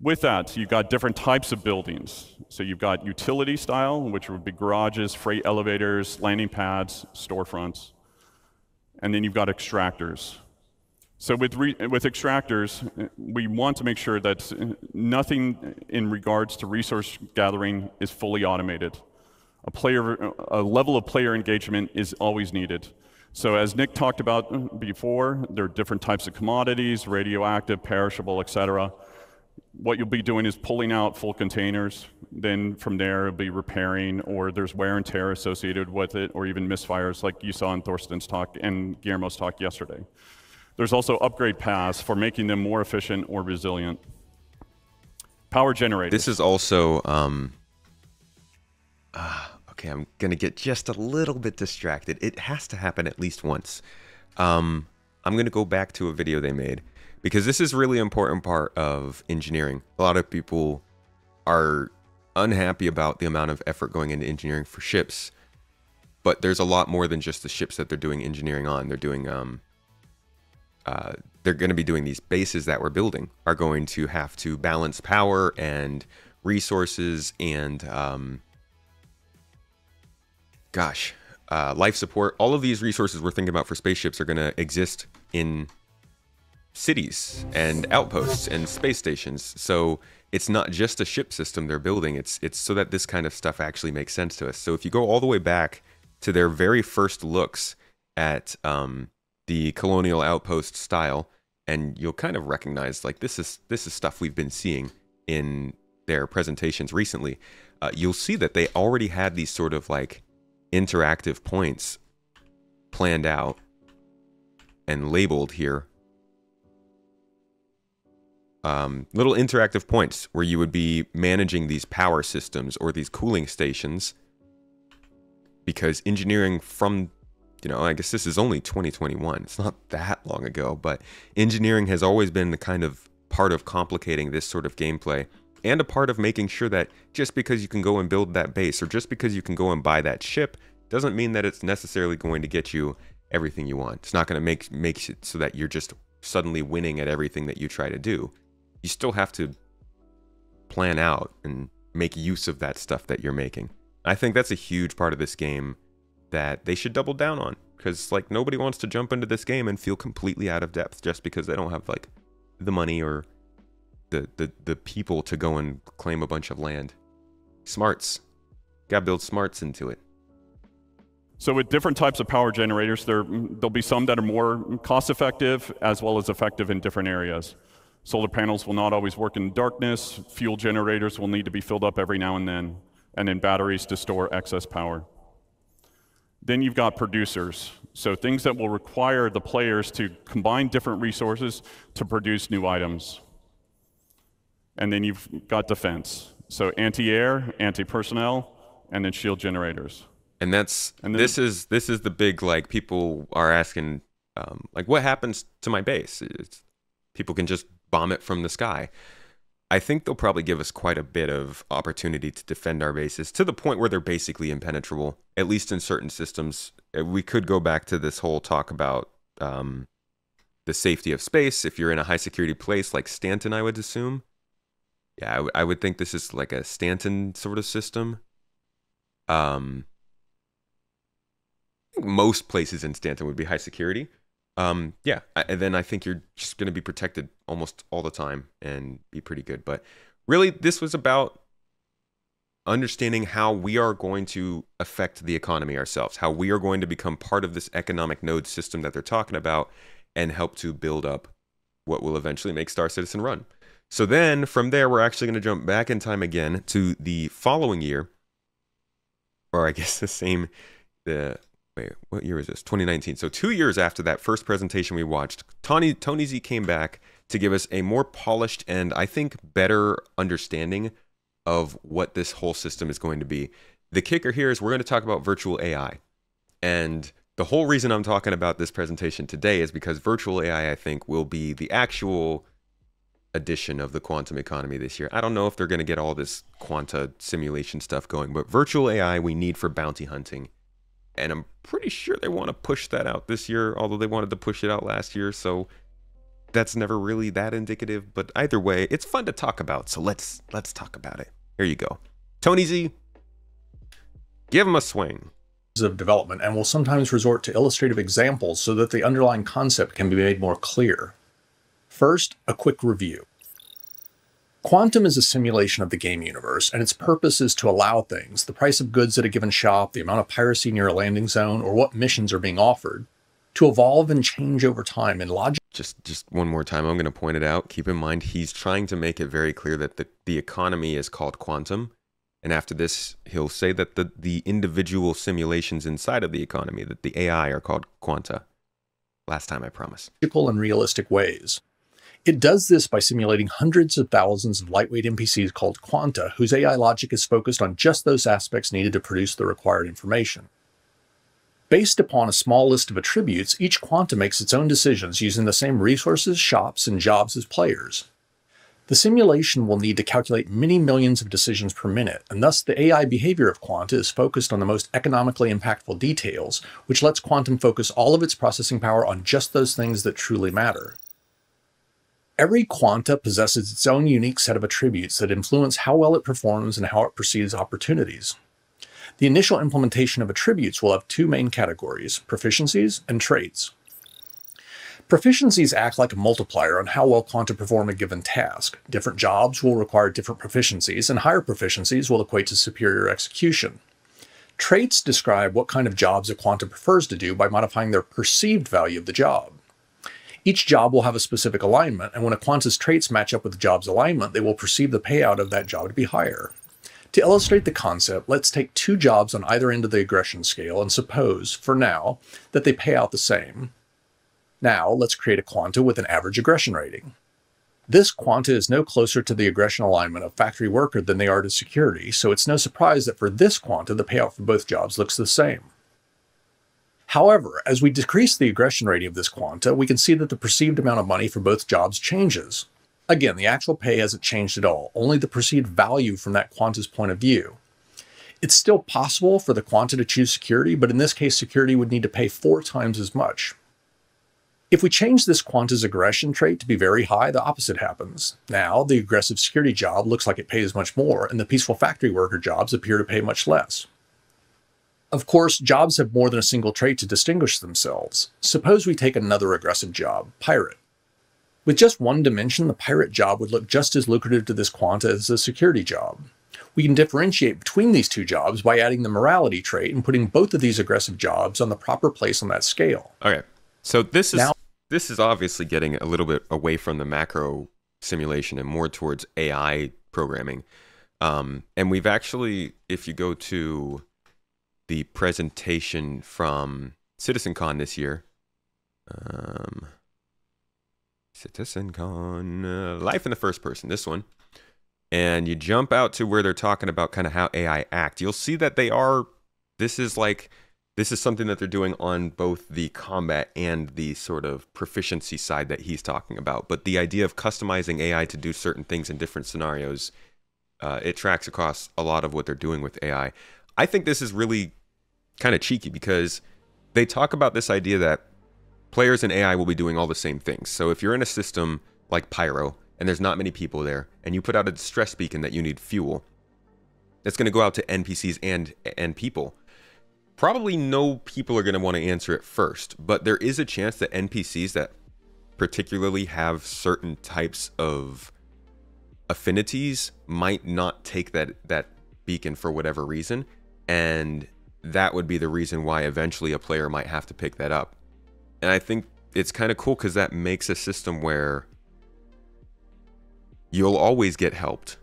With that, you've got different types of buildings. So you've got utility style, which would be garages, freight elevators, landing pads, storefronts. And then you've got extractors. So with, with extractors, we want to make sure that nothing in regards to resource gathering is fully automated. A, player, a level of player engagement is always needed. So as Nick talked about before, there are different types of commodities, radioactive, perishable, et cetera what you'll be doing is pulling out full containers. Then from there, it'll be repairing, or there's wear and tear associated with it, or even misfires like you saw in Thorsten's talk and Guillermo's talk yesterday. There's also upgrade paths for making them more efficient or resilient. Power generators. This is also, um, uh, okay, I'm going to get just a little bit distracted. It has to happen at least once. Um, I'm going to go back to a video they made because this is really important part of engineering. A lot of people are unhappy about the amount of effort going into engineering for ships, but there's a lot more than just the ships that they're doing engineering on. They're doing um, uh, they're going to be doing these bases that we're building are going to have to balance power and resources and um, gosh, uh, life support. All of these resources we're thinking about for spaceships are going to exist in cities and outposts and space stations. So it's not just a ship system they're building. It's it's so that this kind of stuff actually makes sense to us. So if you go all the way back to their very first looks at um, the colonial outpost style, and you'll kind of recognize like this is this is stuff we've been seeing in their presentations recently. Uh, you'll see that they already had these sort of like interactive points planned out and labeled here. Um, little interactive points where you would be managing these power systems or these cooling stations because engineering from you know, I guess this is only 2021. It's not that long ago, but engineering has always been the kind of part of complicating this sort of gameplay and a part of making sure that just because you can go and build that base or just because you can go and buy that ship doesn't mean that it's necessarily going to get you everything you want. It's not going to make make it so that you're just suddenly winning at everything that you try to do. You still have to plan out and make use of that stuff that you're making. I think that's a huge part of this game that they should double down on because like nobody wants to jump into this game and feel completely out of depth just because they don't have like the money or the the, the people to go and claim a bunch of land. Smarts. Gotta build smarts into it. So with different types of power generators there mm, there'll be some that are more cost effective as well as effective in different areas. Solar panels will not always work in darkness. Fuel generators will need to be filled up every now and then. And then batteries to store excess power then you've got producers. So things that will require the players to combine different resources to produce new items. And then you've got defense. So anti-air, anti-personnel, and then shield generators. And that's and then, this is this is the big like people are asking um, like what happens to my base? It's, people can just bomb it from the sky. I think they'll probably give us quite a bit of opportunity to defend our bases to the point where they're basically impenetrable, at least in certain systems. Uh, we could go back to this whole talk about um, the safety of space. If you're in a high security place like Stanton, I would assume. Yeah, I, w- I would think this is like a Stanton sort of system. Um, most places in Stanton would be high security um, yeah, and then I think you're just going to be protected almost all the time and be pretty good. But really, this was about understanding how we are going to affect the economy ourselves, how we are going to become part of this economic node system that they're talking about and help to build up what will eventually make Star Citizen run. So then from there, we're actually going to jump back in time again to the following year, or I guess the same, the wait, what year is this? 2019. So two years after that first presentation we watched, Tony Tony Z came back to give us a more polished and I think better understanding of what this whole system is going to be. The kicker here is we're going to talk about virtual AI. And the whole reason I'm talking about this presentation today is because virtual AI, I think, will be the actual edition of the quantum economy this year. I don't know if they're going to get all this quanta simulation stuff going, but virtual AI we need for bounty hunting and I'm pretty sure they want to push that out this year, although they wanted to push it out last year, so that's never really that indicative. But either way, it's fun to talk about, so let's let's talk about it. Here you go, Tony Z. Give him a swing. Of development, and will sometimes resort to illustrative examples so that the underlying concept can be made more clear. First, a quick review. Quantum is a simulation of the game universe, and its purpose is to allow things, the price of goods at a given shop, the amount of piracy near a landing zone, or what missions are being offered, to evolve and change over time in logic. Just just one more time, I'm going to point it out. Keep in mind, he's trying to make it very clear that the, the economy is called quantum. And after this, he'll say that the, the individual simulations inside of the economy, that the AI are called quanta. Last time, I promise. And realistic ways. It does this by simulating hundreds of thousands of lightweight NPCs called quanta, whose AI logic is focused on just those aspects needed to produce the required information. Based upon a small list of attributes, each quanta makes its own decisions using the same resources, shops, and jobs as players. The simulation will need to calculate many millions of decisions per minute, and thus the AI behavior of Quanta is focused on the most economically impactful details, which lets Quantum focus all of its processing power on just those things that truly matter. Every quanta possesses its own unique set of attributes that influence how well it performs and how it perceives opportunities. The initial implementation of attributes will have two main categories, proficiencies and traits. Proficiencies act like a multiplier on how well quanta perform a given task. Different jobs will require different proficiencies, and higher proficiencies will equate to superior execution. Traits describe what kind of jobs a quanta prefers to do by modifying their perceived value of the job. Each job will have a specific alignment, and when a quanta's traits match up with the job's alignment, they will perceive the payout of that job to be higher. To illustrate the concept, let's take two jobs on either end of the aggression scale and suppose, for now, that they pay out the same. Now, let's create a quanta with an average aggression rating. This quanta is no closer to the aggression alignment of factory worker than they are to security, so it's no surprise that for this quanta, the payout for both jobs looks the same. However, as we decrease the aggression rating of this quanta, we can see that the perceived amount of money for both jobs changes. Again, the actual pay hasn't changed at all, only the perceived value from that quanta's point of view. It's still possible for the quanta to choose security, but in this case, security would need to pay four times as much. If we change this quanta's aggression trait to be very high, the opposite happens. Now, the aggressive security job looks like it pays much more, and the peaceful factory worker jobs appear to pay much less. Of course, jobs have more than a single trait to distinguish themselves. Suppose we take another aggressive job, pirate. With just one dimension, the pirate job would look just as lucrative to this quanta as the security job. We can differentiate between these two jobs by adding the morality trait and putting both of these aggressive jobs on the proper place on that scale. Okay. So this is Now- this is obviously getting a little bit away from the macro simulation and more towards AI programming. Um, and we've actually, if you go to the presentation from CitizenCon this year, um, CitizenCon, uh, Life in the First Person, this one, and you jump out to where they're talking about kind of how AI act, you'll see that they are. This is like this is something that they're doing on both the combat and the sort of proficiency side that he's talking about. But the idea of customizing AI to do certain things in different scenarios, uh, it tracks across a lot of what they're doing with AI. I think this is really kind of cheeky because they talk about this idea that players in AI will be doing all the same things. So if you're in a system like Pyro and there's not many people there, and you put out a distress beacon that you need fuel, that's going to go out to NPCs and and people probably no people are going to want to answer it first, but there is a chance that NPCs that particularly have certain types of affinities might not take that that beacon for whatever reason, and that would be the reason why eventually a player might have to pick that up. And I think it's kind of cool because that makes a system where you'll always get helped.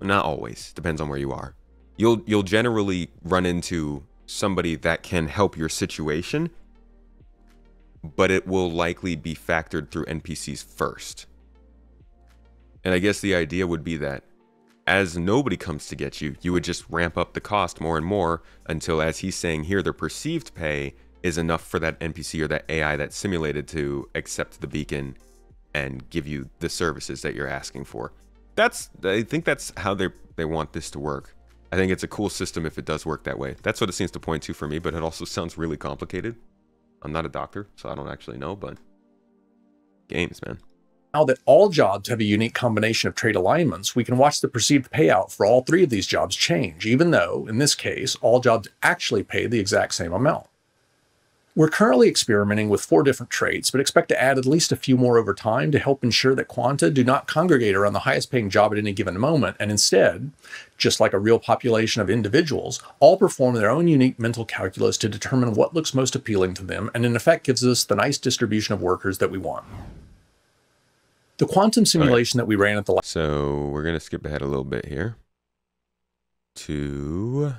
Not always, depends on where you are. You'll you'll generally run into somebody that can help your situation, but it will likely be factored through NPCs first. And I guess the idea would be that as nobody comes to get you, you would just ramp up the cost more and more until, as he's saying here, the perceived pay is enough for that NPC or that AI that's simulated to accept the beacon and give you the services that you're asking for. That's I think that's how they they want this to work. I think it's a cool system if it does work that way. That's what it seems to point to for me, but it also sounds really complicated. I'm not a doctor, so I don't actually know, but games, man. Now that all jobs have a unique combination of trade alignments, we can watch the perceived payout for all three of these jobs change, even though, in this case, all jobs actually pay the exact same amount. We're currently experimenting with four different traits, but expect to add at least a few more over time to help ensure that quanta do not congregate around the highest paying job at any given moment, and instead, just like a real population of individuals, all perform their own unique mental calculus to determine what looks most appealing to them, and in effect gives us the nice distribution of workers that we want. The quantum simulation that we ran at the So we're gonna skip ahead a little bit here. To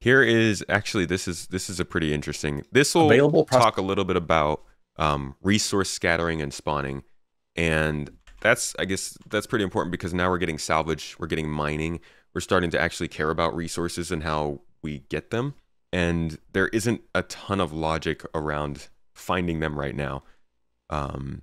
here is actually this is this is a pretty interesting. This will Available talk a little bit about um, resource scattering and spawning, and that's I guess that's pretty important because now we're getting salvage, we're getting mining, we're starting to actually care about resources and how we get them, and there isn't a ton of logic around finding them right now. Um,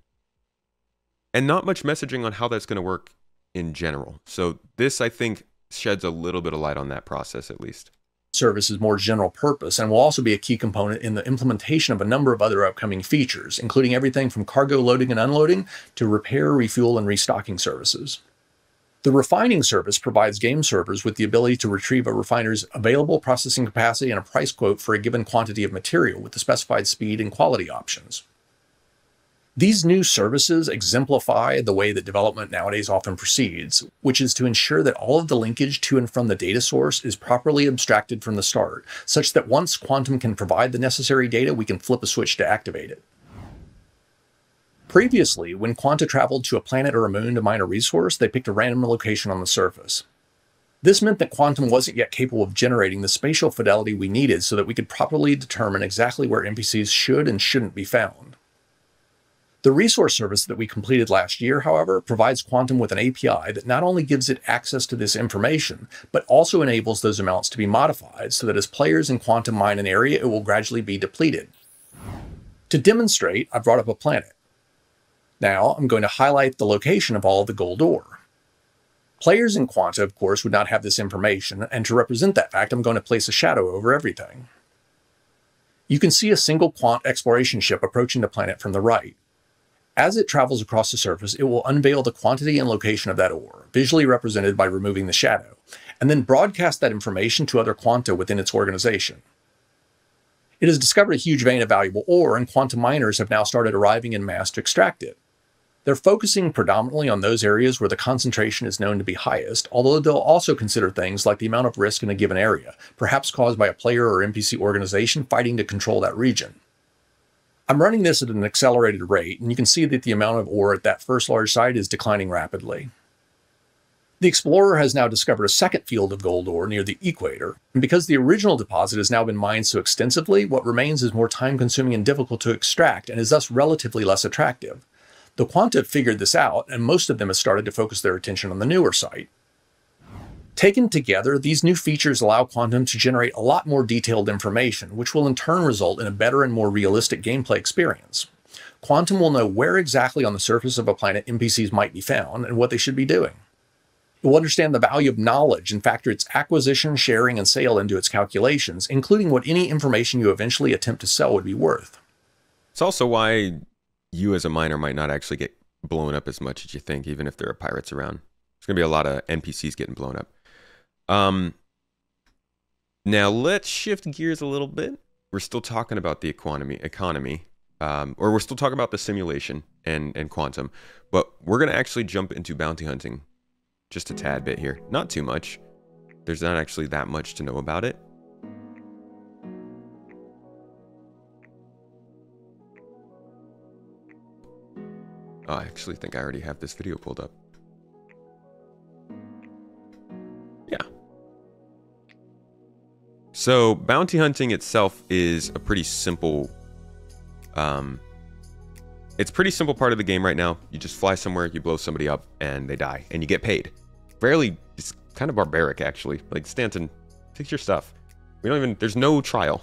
and not much messaging on how that's going to work in general. So this, I think, sheds a little bit of light on that process at least. Service is more general purpose and will also be a key component in the implementation of a number of other upcoming features, including everything from cargo loading and unloading to repair, refuel, and restocking services. The refining service provides game servers with the ability to retrieve a refiner's available processing capacity and a price quote for a given quantity of material with the specified speed and quality options. These new services exemplify the way that development nowadays often proceeds, which is to ensure that all of the linkage to and from the data source is properly abstracted from the start, such that once Quantum can provide the necessary data, we can flip a switch to activate it. Previously, when Quanta traveled to a planet or a moon to mine a resource, they picked a random location on the surface. This meant that Quantum wasn't yet capable of generating the spatial fidelity we needed so that we could properly determine exactly where NPCs should and shouldn't be found. The resource service that we completed last year, however, provides Quantum with an API that not only gives it access to this information, but also enables those amounts to be modified so that as players in Quantum mine an area, it will gradually be depleted. To demonstrate, I brought up a planet. Now I'm going to highlight the location of all of the gold ore. Players in Quanta, of course, would not have this information, and to represent that fact, I'm going to place a shadow over everything. You can see a single quant exploration ship approaching the planet from the right. As it travels across the surface, it will unveil the quantity and location of that ore, visually represented by removing the shadow, and then broadcast that information to other quanta within its organization. It has discovered a huge vein of valuable ore, and quantum miners have now started arriving in mass to extract it. They're focusing predominantly on those areas where the concentration is known to be highest, although they'll also consider things like the amount of risk in a given area, perhaps caused by a player or NPC organization fighting to control that region. I'm running this at an accelerated rate, and you can see that the amount of ore at that first large site is declining rapidly. The explorer has now discovered a second field of gold ore near the equator, and because the original deposit has now been mined so extensively, what remains is more time consuming and difficult to extract, and is thus relatively less attractive. The Quanta figured this out, and most of them have started to focus their attention on the newer site. Taken together, these new features allow Quantum to generate a lot more detailed information, which will in turn result in a better and more realistic gameplay experience. Quantum will know where exactly on the surface of a planet NPCs might be found and what they should be doing. It will understand the value of knowledge and factor its acquisition, sharing, and sale into its calculations, including what any information you eventually attempt to sell would be worth. It's also why you as a miner might not actually get blown up as much as you think, even if there are pirates around. There's going to be a lot of NPCs getting blown up. Um, now let's shift gears a little bit. We're still talking about the economy, economy, um, or we're still talking about the simulation and and quantum, but we're gonna actually jump into bounty hunting, just a tad bit here. Not too much. There's not actually that much to know about it. Oh, I actually think I already have this video pulled up. So bounty hunting itself is a pretty simple um it's pretty simple part of the game right now. You just fly somewhere, you blow somebody up, and they die, and you get paid. Fairly, it's kind of barbaric actually. Like Stanton, fix your stuff. We don't even. There's no trial.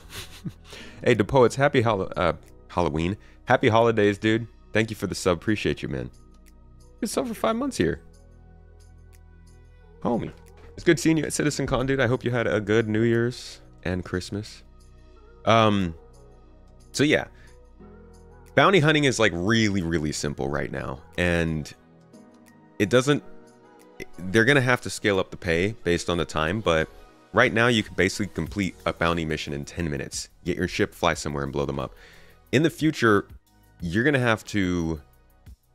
hey, the poets, happy Hall- uh, Halloween, happy holidays, dude. Thank you for the sub. Appreciate you, man. Good sub for five months here, homie. It's good seeing you at Citizen Con, dude. I hope you had a good New Year's and Christmas. Um, so yeah, bounty hunting is like really, really simple right now, and it doesn't. They're gonna have to scale up the pay based on the time, but right now you can basically complete a bounty mission in 10 minutes. Get your ship, fly somewhere, and blow them up. In the future, you're gonna have to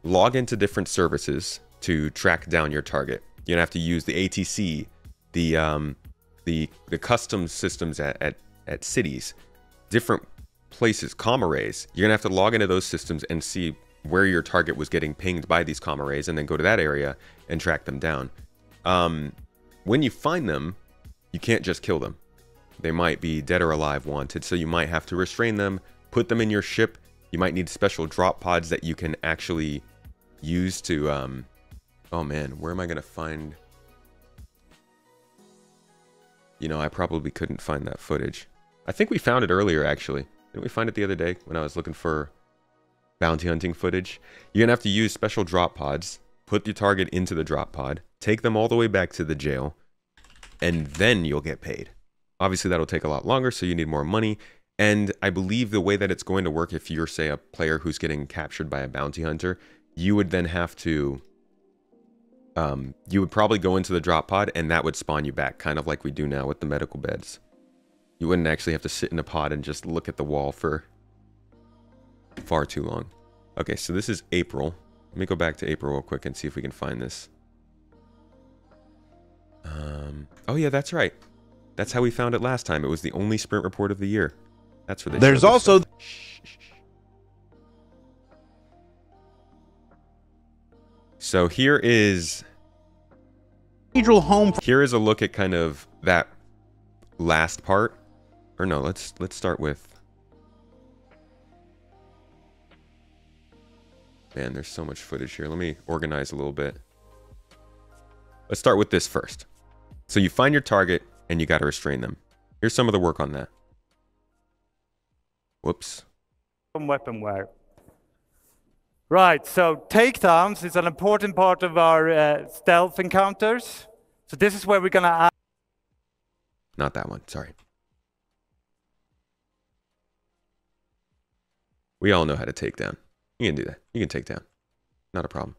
log into different services to track down your target. You're gonna have to use the ATC, the um, the the custom systems at, at, at cities, different places, com you're gonna have to log into those systems and see where your target was getting pinged by these com and then go to that area and track them down. Um, when you find them, you can't just kill them. They might be dead or alive wanted, so you might have to restrain them, put them in your ship. You might need special drop pods that you can actually use to, um, oh man, where am I gonna find you know, I probably couldn't find that footage. I think we found it earlier, actually. Didn't we find it the other day when I was looking for bounty hunting footage, you're gonna have to use special drop pods, put your target into the drop pod, take them all the way back to the jail, and then you'll get paid. Obviously, that'll take a lot longer, so you need more money. And I believe the way that it's going to work, if you're, say, a player who's getting captured by a bounty hunter, you would then have to. Um, you would probably go into the drop pod, and that would spawn you back, kind of like we do now with the medical beds. You wouldn't actually have to sit in a pod and just look at the wall for far too long. Okay, so this is April. Let me go back to April real quick and see if we can find this. Um, oh yeah, that's right. That's how we found it last time. It was the only sprint report of the year. That's where they. There's also stuff. So here is cathedral home here is a look at kind of that last part. Or no, let's let's start with. Man, there's so much footage here. Let me organize a little bit. Let's start with this first. So you find your target and you got to restrain them. Here's some of the work on that. Whoops. from weaponware. Right, so takedowns is an important part of our uh, stealth encounters. So this is where we're gonna add Not that one. Sorry. We all know how to take down. You can do that. You can take down. Not a problem.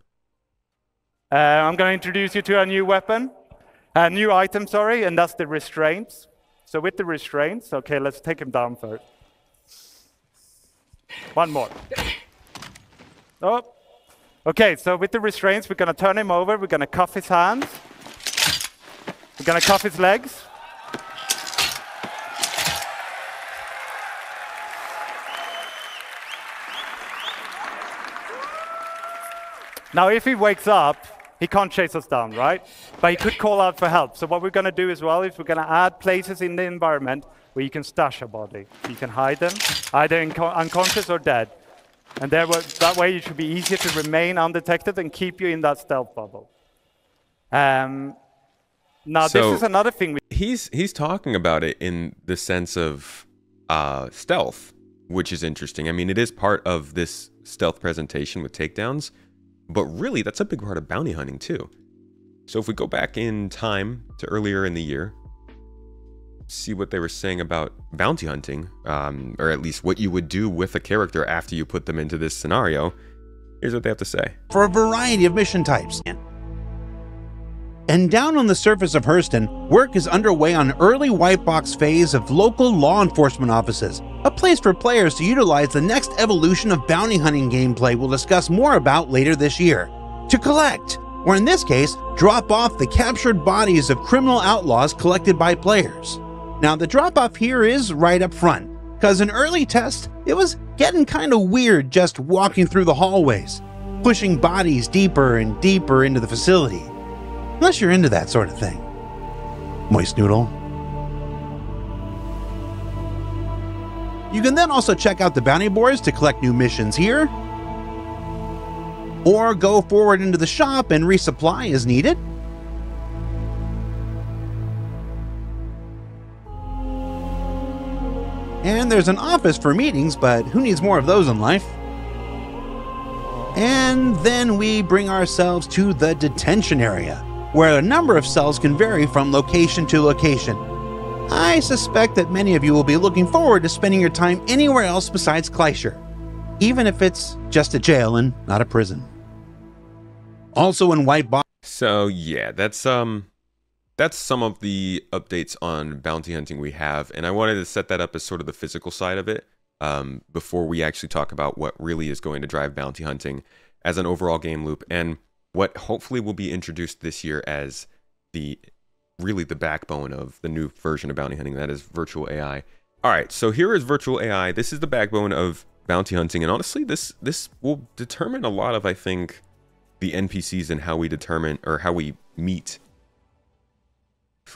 Uh, I'm going to introduce you to a new weapon, a new item, sorry, and that's the restraints. So with the restraints, okay, let's take him down first. One more. Oh. Okay, so with the restraints, we're going to turn him over. We're going to cuff his hands. We're going to cuff his legs. Now, if he wakes up, he can't chase us down, right? But he could call out for help. So what we're going to do as well is we're going to add places in the environment where you can stash a body. You can hide them, either unconscious or dead. And that way it should be easier to remain undetected and keep you in that stealth bubble. Um, now, So- this is another thing we He's he's talking about it in the sense of uh, stealth, which is interesting. I mean, it is part of this stealth presentation with takedowns, but really that's a big part of bounty hunting too. So if we go back in time to earlier in the year, see what they were saying about bounty hunting, um, or at least what you would do with a character after you put them into this scenario. Here's what they have to say. for a variety of mission types. And down on the surface of Hurston, work is underway on early white box phase of local law enforcement offices, a place for players to utilize the next evolution of bounty hunting gameplay we'll discuss more about later this year. To collect, or in this case, drop off the captured bodies of criminal outlaws collected by players. Now, the drop off here is right up front, because in early tests, it was getting kind of weird just walking through the hallways, pushing bodies deeper and deeper into the facility. Unless you're into that sort of thing. Moist Noodle. You can then also check out the bounty boards to collect new missions here, or go forward into the shop and resupply as needed. And there's an office for meetings, but who needs more of those in life? And then we bring ourselves to the detention area, where a number of cells can vary from location to location. I suspect that many of you will be looking forward to spending your time anywhere else besides Klescher, even if it's just a jail and not a prison. Also in White Box. So yeah, that's um that's some of the updates on bounty hunting we have, and I wanted to set that up as sort of the physical side of it um, before we actually talk about what really is going to drive bounty hunting as an overall game loop, and what hopefully will be introduced this year as the really the backbone of the new version of bounty hunting that is virtual AI. All right, so here is virtual AI. This is the backbone of bounty hunting, and honestly, this this will determine a lot of I think the NPCs and how we determine or how we meet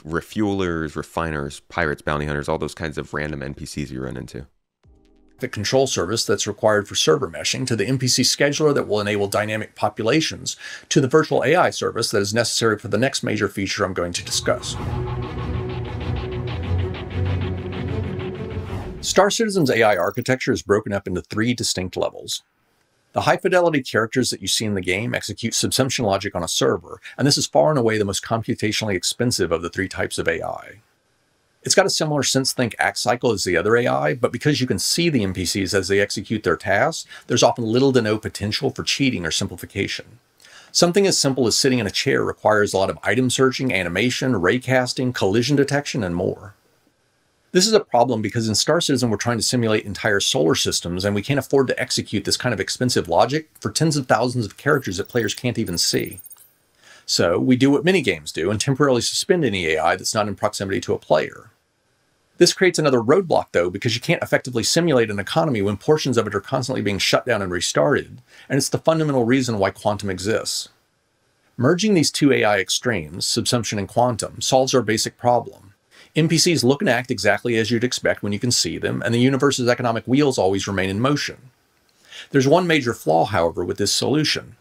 refuelers, refiners, pirates, bounty hunters, all those kinds of random NPCs you run into. the control service that's required for server meshing to the NPC scheduler that will enable dynamic populations to the virtual AI service that is necessary for the next major feature I'm going to discuss. Star Citizen's AI architecture is broken up into three distinct levels. The high fidelity characters that you see in the game execute subsumption logic on a server, and this is far and away the most computationally expensive of the three types of AI. It's got a similar sense-think act cycle as the other AI, but because you can see the NPCs as they execute their tasks, there's often little to no potential for cheating or simplification. Something as simple as sitting in a chair requires a lot of item searching, animation, raycasting, collision detection, and more. This is a problem because in Star Citizen we're trying to simulate entire solar systems and we can't afford to execute this kind of expensive logic for tens of thousands of characters that players can't even see. So we do what many games do and temporarily suspend any AI that's not in proximity to a player. This creates another roadblock, though, because you can't effectively simulate an economy when portions of it are constantly being shut down and restarted, and it's the fundamental reason why quantum exists. Merging these two AI extremes, subsumption and quantum, solves our basic problem. NPCs look and act exactly as you'd expect when you can see them, and the universe's economic wheels always remain in motion. There's one major flaw, however, with this solution.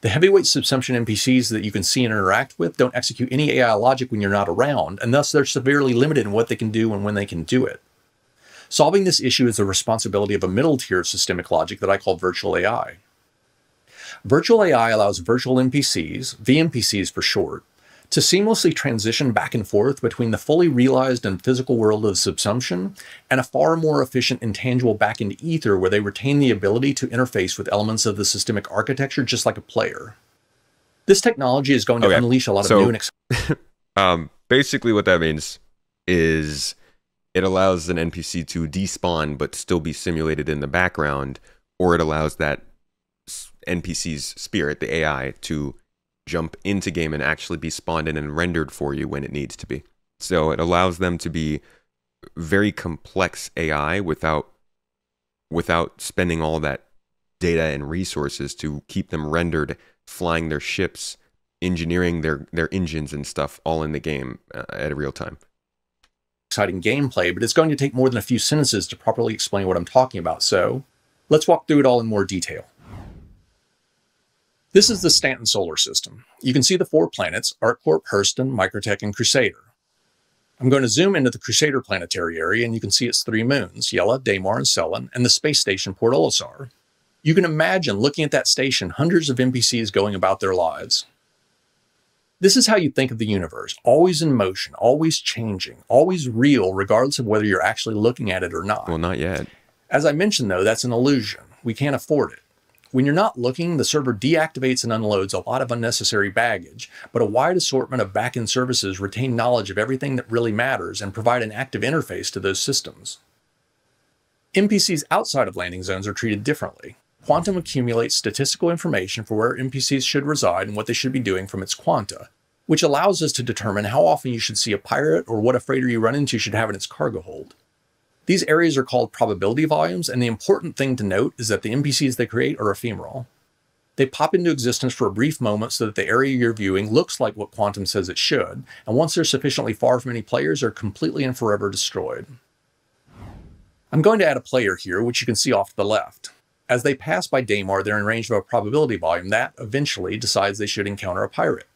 The heavyweight subsumption NPCs that you can see and interact with don't execute any AI logic when you're not around, and thus they're severely limited in what they can do and when they can do it. Solving this issue is the responsibility of a middle tier of systemic logic that I call virtual AI. Virtual AI allows virtual NPCs, VNPCs for short, to seamlessly transition back and forth between the fully realized and physical world of subsumption and a far more efficient intangible backend ether where they retain the ability to interface with elements of the systemic architecture just like a player. This technology is going to Okay, unleash a lot so- of new and Um, basically, what that means is it allows an NPC to despawn but still be simulated in the background, or it allows that NPC's spirit, the AI, to jump into game and actually be spawned in and rendered for you when it needs to be. So it allows them to be very complex AI without without spending all that data and resources to keep them rendered, flying their ships, engineering their their engines and stuff all in the game uh, at real time. exciting gameplay, but it's going to take more than a few sentences to properly explain what I'm talking about. So let's walk through it all in more detail. This is the Stanton solar system. You can see the four planets, ArcCorp, Hurston, Microtech, and Crusader. I'm going to zoom into the Crusader planetary area, and you can see its three moons, Yela, Daymar, and Cellin, and the space station Port Olisar. You can imagine looking at that station, hundreds of NPCs going about their lives. This is how you think of the universe always in motion, always changing, always real, regardless of whether you're actually looking at it or not. Well, not yet. As I mentioned, though, that's an illusion. We can't afford it. When you're not looking, the server deactivates and unloads a lot of unnecessary baggage, but a wide assortment of backend services retain knowledge of everything that really matters and provide an active interface to those systems. NPCs outside of landing zones are treated differently. Quantum accumulates statistical information for where NPCs should reside and what they should be doing from its quanta, which allows us to determine how often you should see a pirate or what a freighter you run into should have in its cargo hold. These areas are called probability volumes, and the important thing to note is that the NPCs they create are ephemeral. They pop into existence for a brief moment so that the area you're viewing looks like what Quantum says it should, and once they're sufficiently far from any players, they're completely and forever destroyed. I'm going to add a player here, which you can see off to the left. As they pass by Daymar, they're in range of a probability volume that eventually decides they should encounter a pirate.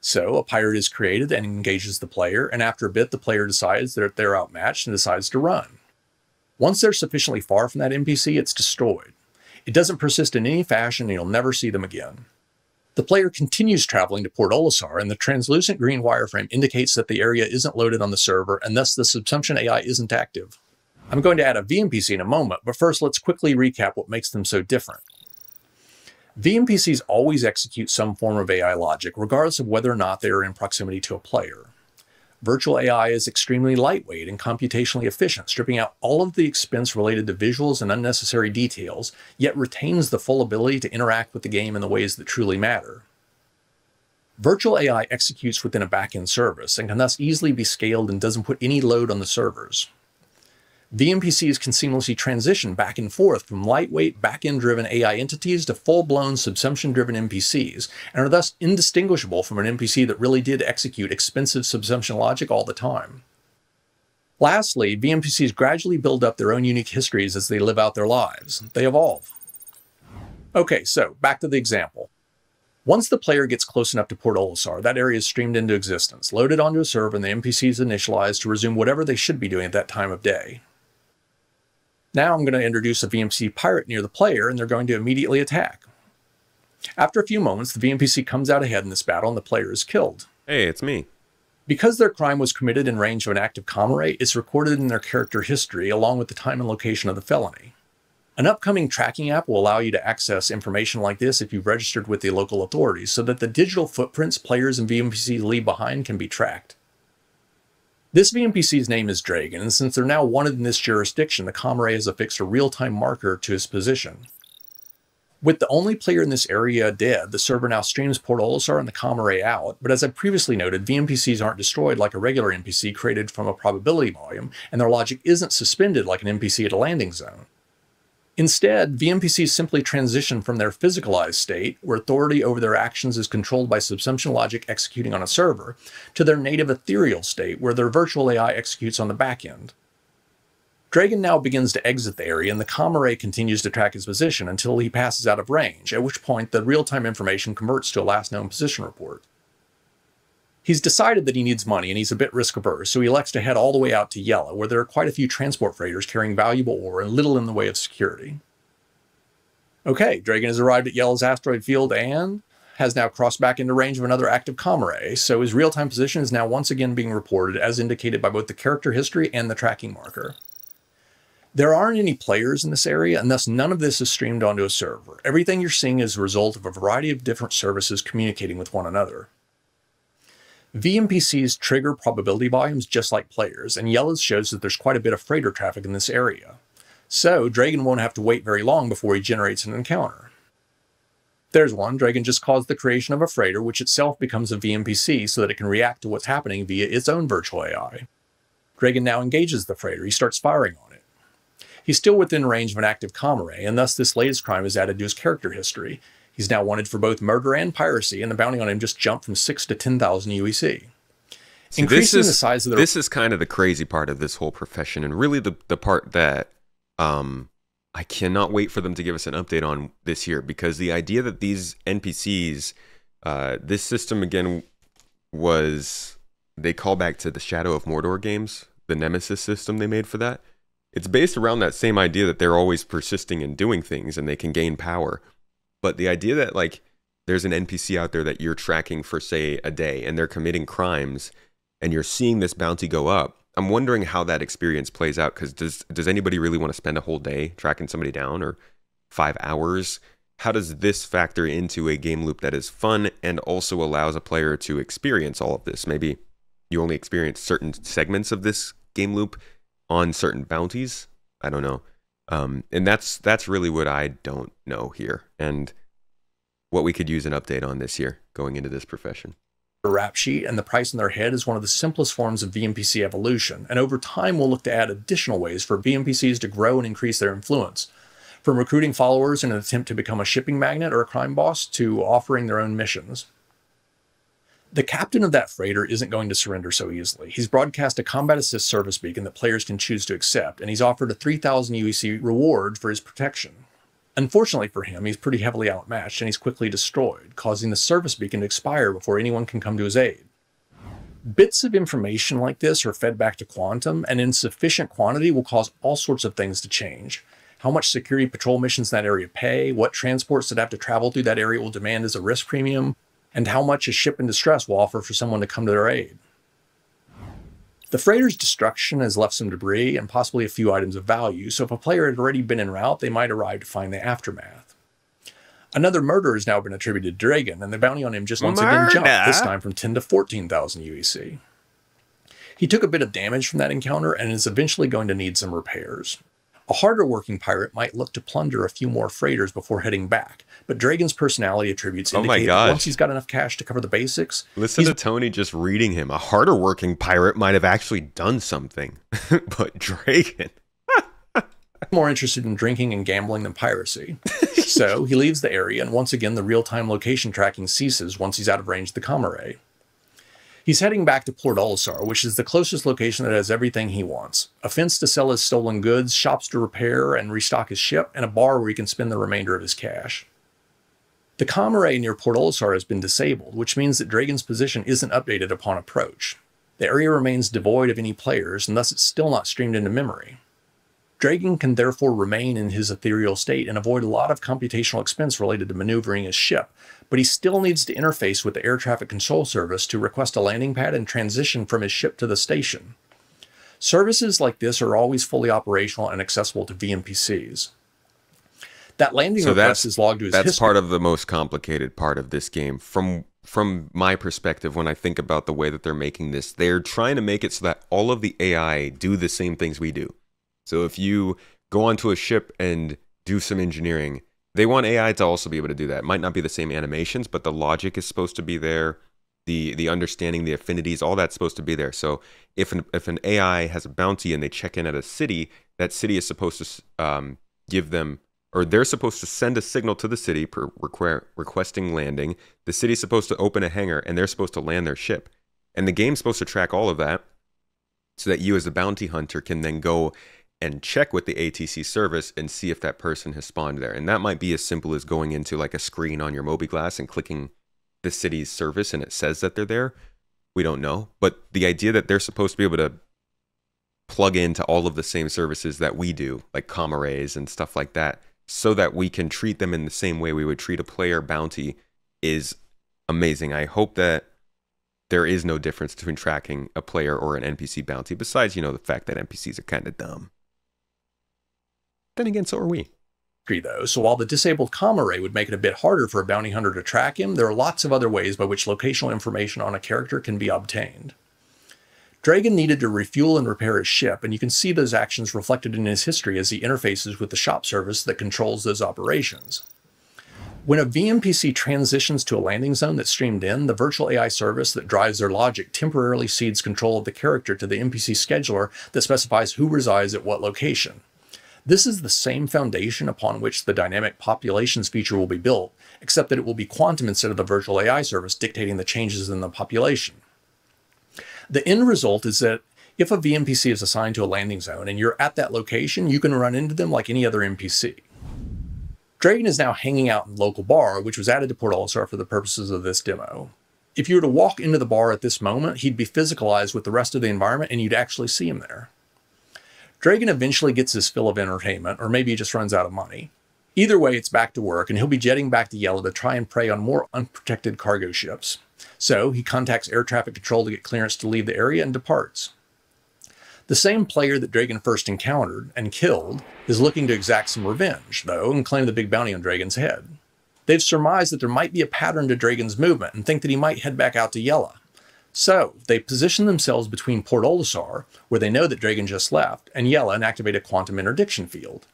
So a pirate is created and engages the player, and after a bit, the player decides that they're outmatched and decides to run. Once they're sufficiently far from that NPC, it's destroyed. It doesn't persist in any fashion, and you'll never see them again. The player continues traveling to Port Olisar, and the translucent green wireframe indicates that the area isn't loaded on the server, and thus the subsumption AI isn't active. I'm going to add a VNPC in a moment, but first let's quickly recap what makes them so different. VNPCs always execute some form of AI logic, regardless of whether or not they are in proximity to a player. Virtual AI is extremely lightweight and computationally efficient, stripping out all of the expense related to visuals and unnecessary details, yet retains the full ability to interact with the game in the ways that truly matter. Virtual AI executes within a backend service and can thus easily be scaled and doesn't put any load on the servers. VNPCs can seamlessly transition back and forth from lightweight back-end driven AI entities to full-blown subsumption driven NPCs, and are thus indistinguishable from an NPC that really did execute expensive subsumption logic all the time. Lastly, VNPCs gradually build up their own unique histories as they live out their lives. They evolve. Okay, so back to the example. Once the player gets close enough to Port Olisar, that area is streamed into existence, loaded onto a server, and the NPCs initialized to resume whatever they should be doing at that time of day. Now I'm going to introduce a VNPC pirate near the player, and they're going to immediately attack. After a few moments, the VNPC comes out ahead in this battle, and the player is killed. Hey, it's me. Because their crime was committed in range of an active comm array, it's recorded in their character history along with the time and location of the felony. An upcoming tracking app will allow you to access information like this if you've registered with the local authorities so that the digital footprints players and VNPCs leave behind can be tracked. This VNPC's name is Dragon, and since they're now wanted in this jurisdiction, the comm array has affixed a real-time marker to his position. With the only player in this area dead, the server now streams Port Olisar and the comm array out, but as I previously noted, VNPCs aren't destroyed like a regular NPC created from a probability volume, and their logic isn't suspended like an NPC at a landing zone. Instead, VNPCs simply transition from their physicalized state, where authority over their actions is controlled by subsumption logic executing on a server, to their native ethereal state, where their virtual AI executes on the back end. Dragon now begins to exit the area, and the comm array continues to track his position until he passes out of range, at which point the real time information converts to a last known position report. He's decided that he needs money and he's a bit risk averse, so he elects to head all the way out to Yela, where there are quite a few transport freighters carrying valuable ore and little in the way of security. Okay, Dragon has arrived at Yela's asteroid field and has now crossed back into range of another active comm array, so his real time position is now once again being reported as indicated by both the character history and the tracking marker. There aren't any players in this area, and thus none of this is streamed onto a server. Everything you're seeing is a result of a variety of different services communicating with one another. VNPCs trigger probability volumes just like players, and Yela's shows that there's quite a bit of freighter traffic in this area. So, Dragon won't have to wait very long before he generates an encounter. There's one, Dragon just caused the creation of a freighter, which itself becomes a VNPC so that it can react to what's happening via its own virtual AI. Dragon now engages the freighter, he starts firing on it. He's still within range of an active comm array, and thus this latest crime is added to his character history, He's now wanted for both murder and piracy, and the bounty on him just jumped from six to 10,000 UEC. Increasing is, the size of the. This is kind of the crazy part of this whole profession, and really the, the part that um, I cannot wait for them to give us an update on this year because the idea that these NPCs, uh, this system again was they call back to the Shadow of Mordor games, the Nemesis system they made for that. It's based around that same idea that they're always persisting and doing things and they can gain power. But the idea that like there's an NPC out there that you're tracking for say a day and they're committing crimes and you're seeing this bounty go up, I'm wondering how that experience plays out cuz does does anybody really want to spend a whole day tracking somebody down or 5 hours? How does this factor into a game loop that is fun and also allows a player to experience all of this? Maybe you only experience certain segments of this game loop on certain bounties. I don't know. Um, and that's that's really what I don't know here, and what we could use an update on this year going into this profession. A rap sheet and the price in their head is one of the simplest forms of VNPC evolution, and over time we'll look to add additional ways for VNPCs to grow and increase their influence. From recruiting followers in an attempt to become a shipping magnate or a crime boss to offering their own missions. The captain of that freighter isn't going to surrender so easily. He's broadcast a combat assist service beacon that players can choose to accept, and he's offered a 3000 UEC reward for his protection. Unfortunately for him, he's pretty heavily outmatched and he's quickly destroyed, causing the service beacon to expire before anyone can come to his aid. Bits of information like this are fed back to Quantum, and in sufficient quantity will cause all sorts of things to change. How much security patrol missions in that area pay, what transports that have to travel through that area will demand as a risk premium, and how much a ship in distress will offer for someone to come to their aid. The freighter's destruction has left some debris and possibly a few items of value, so if a player had already been en route, they might arrive to find the aftermath. Another murder has now been attributed to Dragon, and the bounty on him just once murder. again jumped, this time from 10 to 14,000 UEC. He took a bit of damage from that encounter and is eventually going to need some repairs. A harder working pirate might look to plunder a few more freighters before heading back, but Dragon's personality attributes oh indicate that once he's got enough cash to cover the basics. Listen to Tony just reading him. A harder working pirate might have actually done something, but Dragon. more interested in drinking and gambling than piracy. so he leaves the area, and once again, the real time location tracking ceases once he's out of range of the comm array. He's heading back to Port Olisar, which is the closest location that has everything he wants a fence to sell his stolen goods, shops to repair and restock his ship, and a bar where he can spend the remainder of his cash. The comm array near Port Olisar has been disabled, which means that Dragon's position isn't updated upon approach. The area remains devoid of any players, and thus it's still not streamed into memory. Dragón can therefore remain in his ethereal state and avoid a lot of computational expense related to maneuvering his ship, but he still needs to interface with the air traffic control service to request a landing pad and transition from his ship to the station. Services like this are always fully operational and accessible to VNPCs. That landing So request is logged to his that's history. part of the most complicated part of this game. From from my perspective, when I think about the way that they're making this, they're trying to make it so that all of the AI do the same things we do. So if you go onto a ship and do some engineering, they want AI to also be able to do that. It might not be the same animations, but the logic is supposed to be there. The the understanding, the affinities, all that's supposed to be there. So if an if an AI has a bounty and they check in at a city, that city is supposed to um, give them or they're supposed to send a signal to the city per requer, requesting landing. The city's supposed to open a hangar and they're supposed to land their ship. And the game's supposed to track all of that so that you as a bounty hunter can then go and check with the ATC service and see if that person has spawned there. And that might be as simple as going into like a screen on your mobiGlas and clicking the city's service and it says that they're there. We don't know. But the idea that they're supposed to be able to plug into all of the same services that we do, like comm arrays and stuff like that, so that we can treat them in the same way we would treat a player bounty is amazing. I hope that there is no difference between tracking a player or an NPC bounty, besides, you know, the fact that NPCs are kind of dumb. Then again, so are we. though, so while the disabled comm array would make it a bit harder for a bounty hunter to track him, there are lots of other ways by which locational information on a character can be obtained. Dragon needed to refuel and repair his ship, and you can see those actions reflected in his history as he interfaces with the shop service that controls those operations. When a VNPC transitions to a landing zone that's streamed in, the virtual AI service that drives their logic temporarily cedes control of the character to the NPC scheduler that specifies who resides at what location. This is the same foundation upon which the dynamic populations feature will be built, except that it will be quantum instead of the virtual AI service dictating the changes in the population. The end result is that if a VNPC is assigned to a landing zone and you're at that location, you can run into them like any other NPC. Dragon is now hanging out in local bar, which was added to Port Olisar for the purposes of this demo. If you were to walk into the bar at this moment, he'd be physicalized with the rest of the environment and you'd actually see him there. Dragon eventually gets his fill of entertainment, or maybe he just runs out of money. Either way, it's back to work, and he'll be jetting back to Yela to try and prey on more unprotected cargo ships. So he contacts air traffic control to get clearance to leave the area and departs. The same player that Dragon first encountered and killed is looking to exact some revenge, though, and claim the big bounty on Dragon's head. They've surmised that there might be a pattern to Dragon's movement and think that he might head back out to Yela. So they position themselves between Port Olisar, where they know that Dragon just left, and Yela and activate a quantum interdiction field.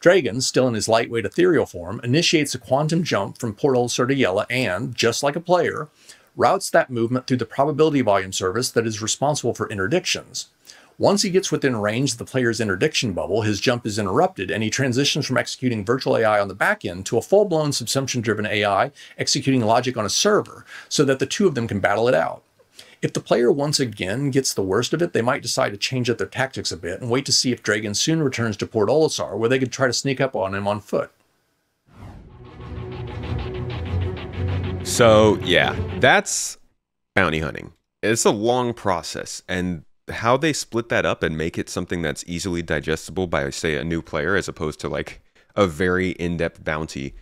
Dragon, still in his lightweight ethereal form, initiates a quantum jump from Port Olisar to Yela and, just like a player, routes that movement through the probability volume service that is responsible for interdictions. Once he gets within range of the player's interdiction bubble, his jump is interrupted and he transitions from executing virtual AI on the back end to a full blown subsumption driven AI executing logic on a server so that the two of them can battle it out. If the player once again gets the worst of it, they might decide to change up their tactics a bit and wait to see if Dragon soon returns to Port Olisar, where they could try to sneak up on him on foot. So, yeah, that's bounty hunting. It's a long process, and how they split that up and make it something that's easily digestible by, say, a new player as opposed to like a very in depth bounty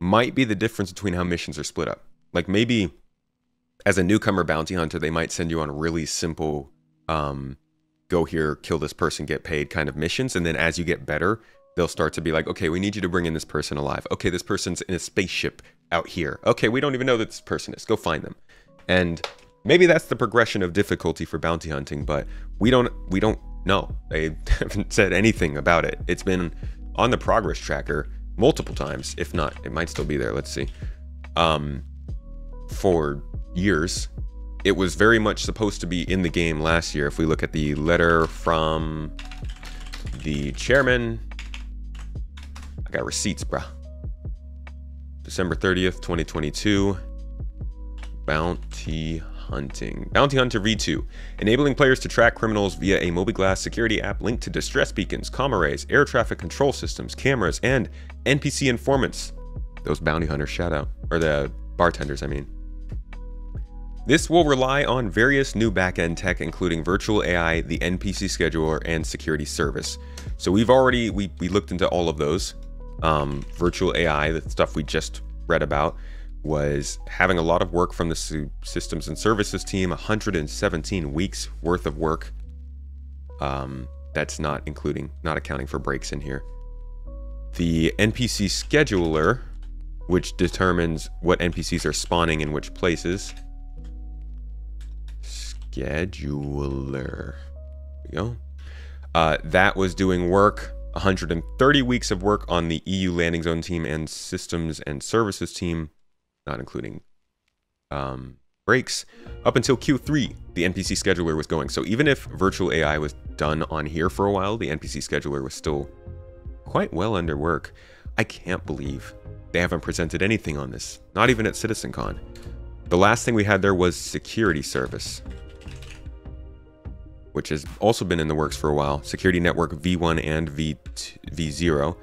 might be the difference between how missions are split up. Like, maybe as a newcomer bounty hunter, they might send you on really simple, um, go here, kill this person, get paid kind of missions. And then as you get better, they'll start to be like, okay, we need you to bring in this person alive. Okay, this person's in a spaceship out here. Okay, we don't even know that this person is. Go find them. And maybe that's the progression of difficulty for bounty hunting, but we don't we don't know. They haven't said anything about it. It's been on the progress tracker multiple times, if not, it might still be there. Let's see. Um, for years. It was very much supposed to be in the game last year. If we look at the letter from the chairman, I got receipts, bruh. December 30th, 2022. Bounty hunting. Bounty Hunter V2, enabling players to track criminals via a mobiGlas security app linked to distress beacons, rays, air traffic control systems, cameras, and NPC informants. Those bounty hunters shout out. Or the bartenders, I mean. This will rely on various new backend tech, including virtual AI, the NPC scheduler, and security service. So we've already we, we looked into all of those. Um, virtual AI, the stuff we just read about, was having a lot of work from the systems and services team, 117 weeks worth of work. Um, that's not including, not accounting for breaks in here. The NPC scheduler, which determines what NPCs are spawning in which places. Scheduler. There we go. Uh, that was doing work, 130 weeks of work on the EU landing zone team and systems and services team, not including um, breaks. Up until Q3, the NPC scheduler was going. So even if virtual AI was done on here for a while, the NPC scheduler was still quite well under work. I can't believe they haven't presented anything on this, not even at CitizenCon. The last thing we had there was security service, which has also been in the works for a while. Security Network V1 and V V0.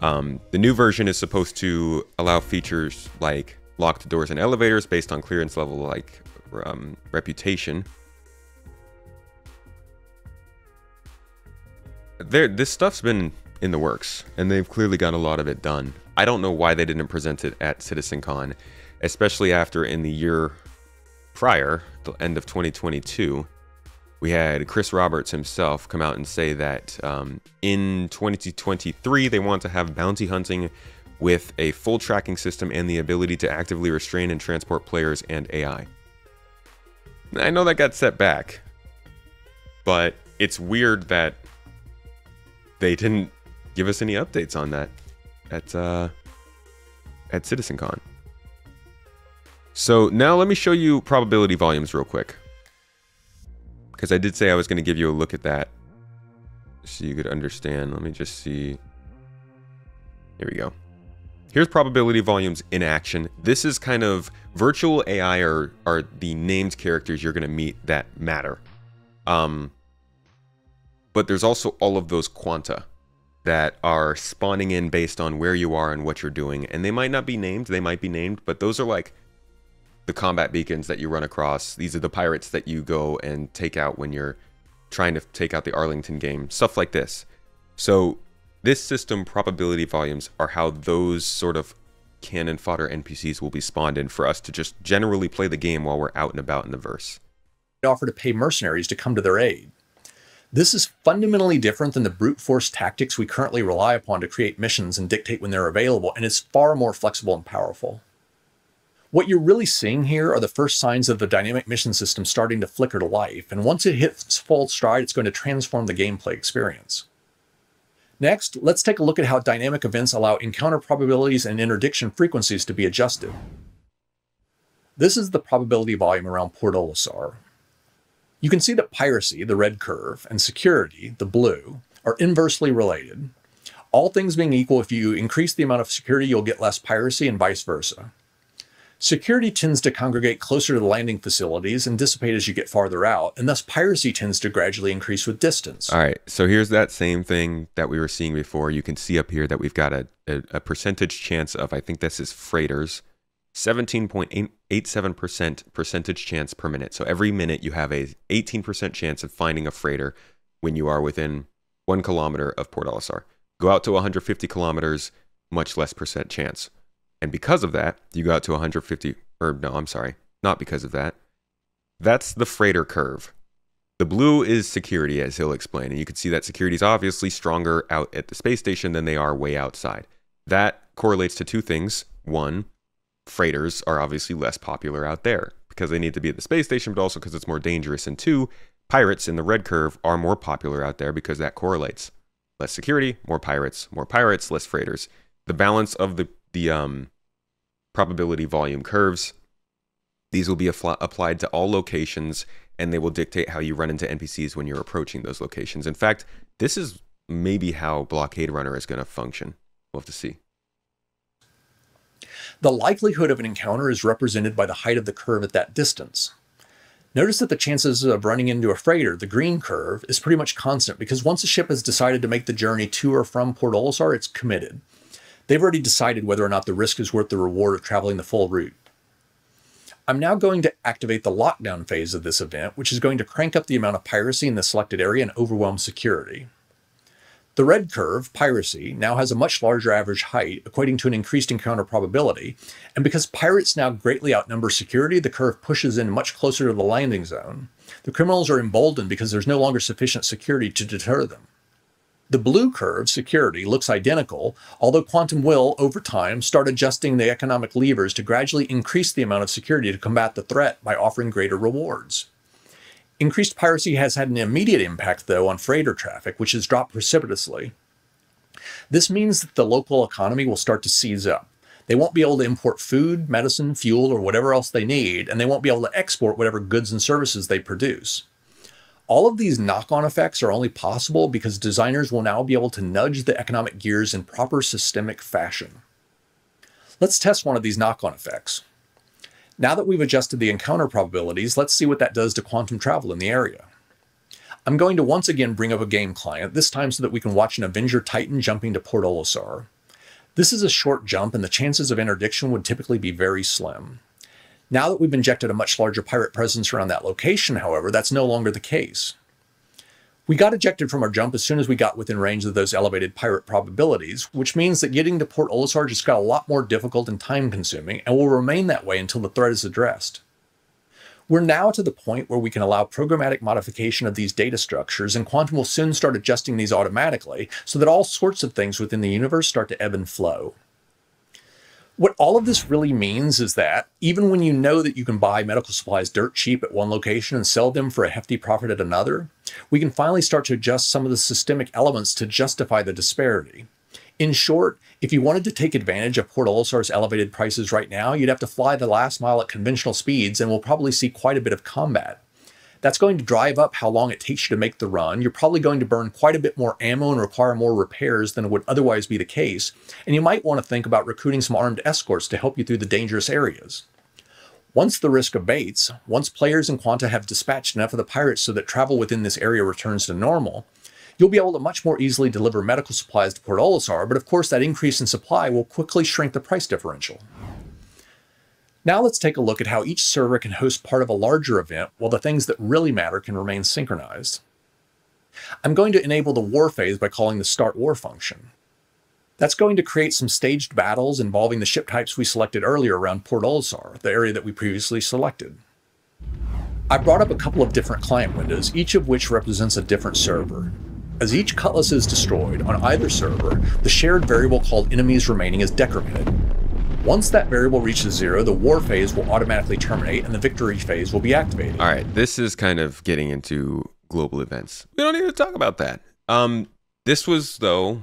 Um, the new version is supposed to allow features like locked doors and elevators based on clearance level like um, reputation. There, this stuff's been in the works, and they've clearly got a lot of it done. I don't know why they didn't present it at CitizenCon, especially after in the year prior, the end of 2022, we had Chris Roberts himself come out and say that um, in 2023 they want to have bounty hunting with a full tracking system and the ability to actively restrain and transport players and AI. I know that got set back, but it's weird that they didn't give us any updates on that at uh, at CitizenCon. So now let me show you probability volumes real quick. Because I did say I was going to give you a look at that so you could understand. Let me just see. Here we go. Here's probability volumes in action. This is kind of virtual AI are, are the named characters you're going to meet that matter. Um, but there's also all of those quanta that are spawning in based on where you are and what you're doing. And they might not be named, they might be named, but those are like the combat beacons that you run across. These are the pirates that you go and take out when you're trying to take out the Arlington Gang, stuff like this. So this system probability volumes are how those sort of cannon fodder NPCs will be spawned in for us to just generally play the game while we're out and about in the verse. Offer to pay mercenaries to come to their aid. This is fundamentally different than the brute force tactics we currently rely upon to create missions and dictate when they're available, and it's far more flexible and powerful. What you're really seeing here are the first signs of the dynamic mission system starting to flicker to life, and once it hits full stride, it's going to transform the gameplay experience. Next, let's take a look at how dynamic events allow encounter probabilities and interdiction frequencies to be adjusted. This is the probability volume around Port Olisar. You can see that piracy, the red curve, and security, the blue, are inversely related. All things being equal, if you increase the amount of security, you'll get less piracy and vice versa. Security tends to congregate closer to the landing facilities and dissipate as you get farther out, and thus piracy tends to gradually increase with distance. All right, so here's that same thing that we were seeing before. You can see up here that we've got a, a, a percentage chance of, I think this is freighters, 17.87% percentage chance per minute. So every minute you have a 18% chance of finding a freighter when you are within one kilometer of Port Olisar. Go out to 150 kilometers, much less percent chance. And because of that, you go out to 150, or no, I'm sorry, not because of that. That's the freighter curve. The blue is security, as he'll explain. And you can see that security is obviously stronger out at the space station than they are way outside. That correlates to two things. One, freighters are obviously less popular out there because they need to be at the space station, but also because it's more dangerous. And two, pirates in the red curve are more popular out there because that correlates. Less security, more pirates, more pirates, less freighters. The balance of the the um, probability volume curves. These will be applied to all locations and they will dictate how you run into NPCs when you're approaching those locations. In fact, this is maybe how Blockade Runner is going to function. We'll have to see. The likelihood of an encounter is represented by the height of the curve at that distance. Notice that the chances of running into a freighter, the green curve, is pretty much constant because once a ship has decided to make the journey to or from Port Olisar, it's committed. They've already decided whether or not the risk is worth the reward of traveling the full route. I'm now going to activate the lockdown phase of this event, which is going to crank up the amount of piracy in the selected area and overwhelm security. The red curve, piracy, now has a much larger average height, equating to an increased encounter probability, and because pirates now greatly outnumber security, the curve pushes in much closer to the landing zone. The criminals are emboldened because there's no longer sufficient security to deter them. The blue curve, security, looks identical, although Quantum will, over time, start adjusting the economic levers to gradually increase the amount of security to combat the threat by offering greater rewards. Increased piracy has had an immediate impact, though, on freighter traffic, which has dropped precipitously. This means that the local economy will start to seize up. They won't be able to import food, medicine, fuel, or whatever else they need, and they won't be able to export whatever goods and services they produce. All of these knock-on effects are only possible because designers will now be able to nudge the economic gears in proper systemic fashion. Let's test one of these knock-on effects. Now that we've adjusted the encounter probabilities, let's see what that does to quantum travel in the area. I'm going to once again bring up a game client, this time so that we can watch an Avenger Titan jumping to Port Olisar. This is a short jump and the chances of interdiction would typically be very slim. Now that we've injected a much larger pirate presence around that location, however, that's no longer the case. We got ejected from our jump as soon as we got within range of those elevated pirate probabilities, which means that getting to Port Olisar just got a lot more difficult and time consuming and will remain that way until the threat is addressed. We're now to the point where we can allow programmatic modification of these data structures, and Quantum will soon start adjusting these automatically so that all sorts of things within the universe start to ebb and flow. What all of this really means is that even when you know that you can buy medical supplies dirt cheap at one location and sell them for a hefty profit at another, we can finally start to adjust some of the systemic elements to justify the disparity. In short, if you wanted to take advantage of Port Olisar's elevated prices right now, you'd have to fly the last mile at conventional speeds and we'll probably see quite a bit of combat. That's going to drive up how long it takes you to make the run. You're probably going to burn quite a bit more ammo and require more repairs than would otherwise be the case. And you might want to think about recruiting some armed escorts to help you through the dangerous areas. Once the risk abates, once players in Quanta have dispatched enough of the pirates so that travel within this area returns to normal, you'll be able to much more easily deliver medical supplies to Port Olisar, but of course that increase in supply will quickly shrink the price differential. Now let's take a look at how each server can host part of a larger event while the things that really matter can remain synchronized. I'm going to enable the war phase by calling the start war function. That's going to create some staged battles involving the ship types we selected earlier around Port Olisar, the area that we previously selected. I brought up a couple of different client windows, each of which represents a different server. As each cutlass is destroyed on either server, the shared variable called enemies remaining is decremented, once that variable reaches zero, the war phase will automatically terminate and the victory phase will be activated. All right, this is kind of getting into global events. We don't need to talk about that. Um, this was though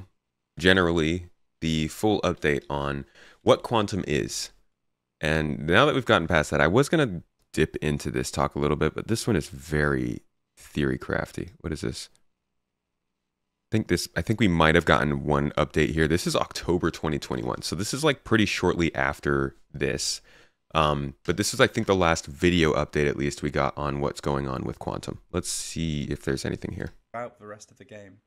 generally the full update on what quantum is. And now that we've gotten past that, I was gonna dip into this talk a little bit, but this one is very theory crafty. What is this? Think this I think we might have gotten one update here. This is October 2021. So this is like pretty shortly after this. Um, but this is I think the last video update at least we got on what's going on with Quantum. Let's see if there's anything here. About the rest of the game.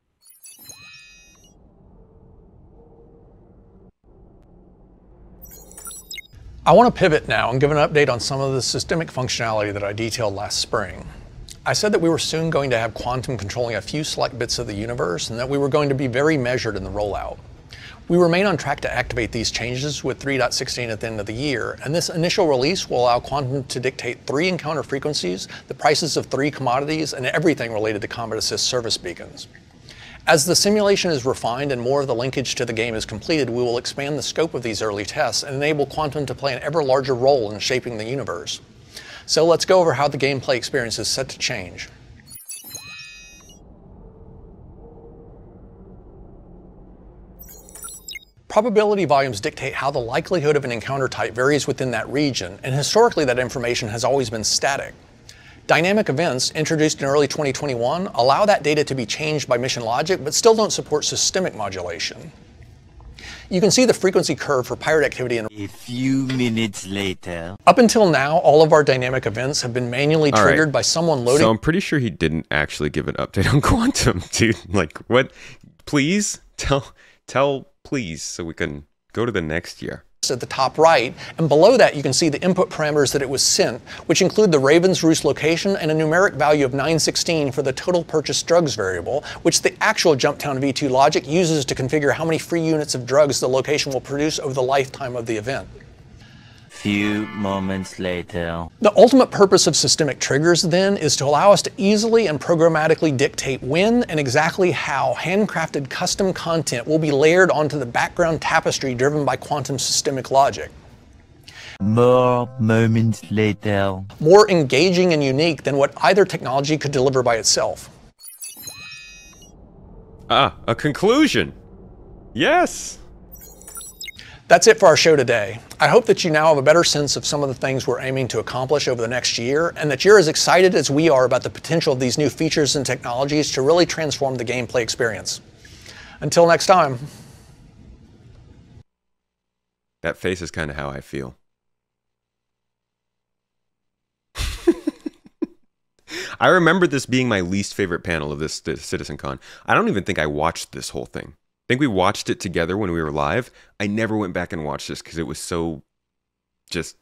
I want to pivot now and give an update on some of the systemic functionality that I detailed last spring. I said that we were soon going to have quantum controlling a few select bits of the universe and that we were going to be very measured in the rollout. We remain on track to activate these changes with 3.16 at the end of the year, and this initial release will allow Quantum to dictate three encounter frequencies, the prices of three commodities, and everything related to Combat Assist service beacons. As the simulation is refined and more of the linkage to the game is completed, we will expand the scope of these early tests and enable Quantum to play an ever larger role in shaping the universe. So let's go over how the gameplay experience is set to change. Probability volumes dictate how the likelihood of an encounter type varies within that region, and historically that information has always been static. Dynamic events, introduced in early 2021, allow that data to be changed by mission logic, but still don't support systemic modulation. You can see the frequency curve for pirate activity in a few minutes later. Up until now, all of our dynamic events have been manually all triggered right. by someone loading. So I'm pretty sure he didn't actually give an update on quantum, dude. Like what? Please tell tell please so we can go to the next year. At the top right, and below that you can see the input parameters that it was sent, which include the Raven's Roost location and a numeric value of 916 for the total purchased drugs variable, which the actual Jumptown V2 logic uses to configure how many free units of drugs the location will produce over the lifetime of the event. Few moments later. The ultimate purpose of systemic triggers, then, is to allow us to easily and programmatically dictate when and exactly how handcrafted custom content will be layered onto the background tapestry driven by quantum systemic logic. More moments later. More engaging and unique than what either technology could deliver by itself. Ah, a conclusion. Yes. That's it for our show today. I hope that you now have a better sense of some of the things we're aiming to accomplish over the next year, and that you're as excited as we are about the potential of these new features and technologies to really transform the gameplay experience. Until next time. That face is kind of how I feel. I remember this being my least favorite panel of this, this CitizenCon. I don't even think I watched this whole thing. I think we watched it together when we were live. I never went back and watched this because it was so just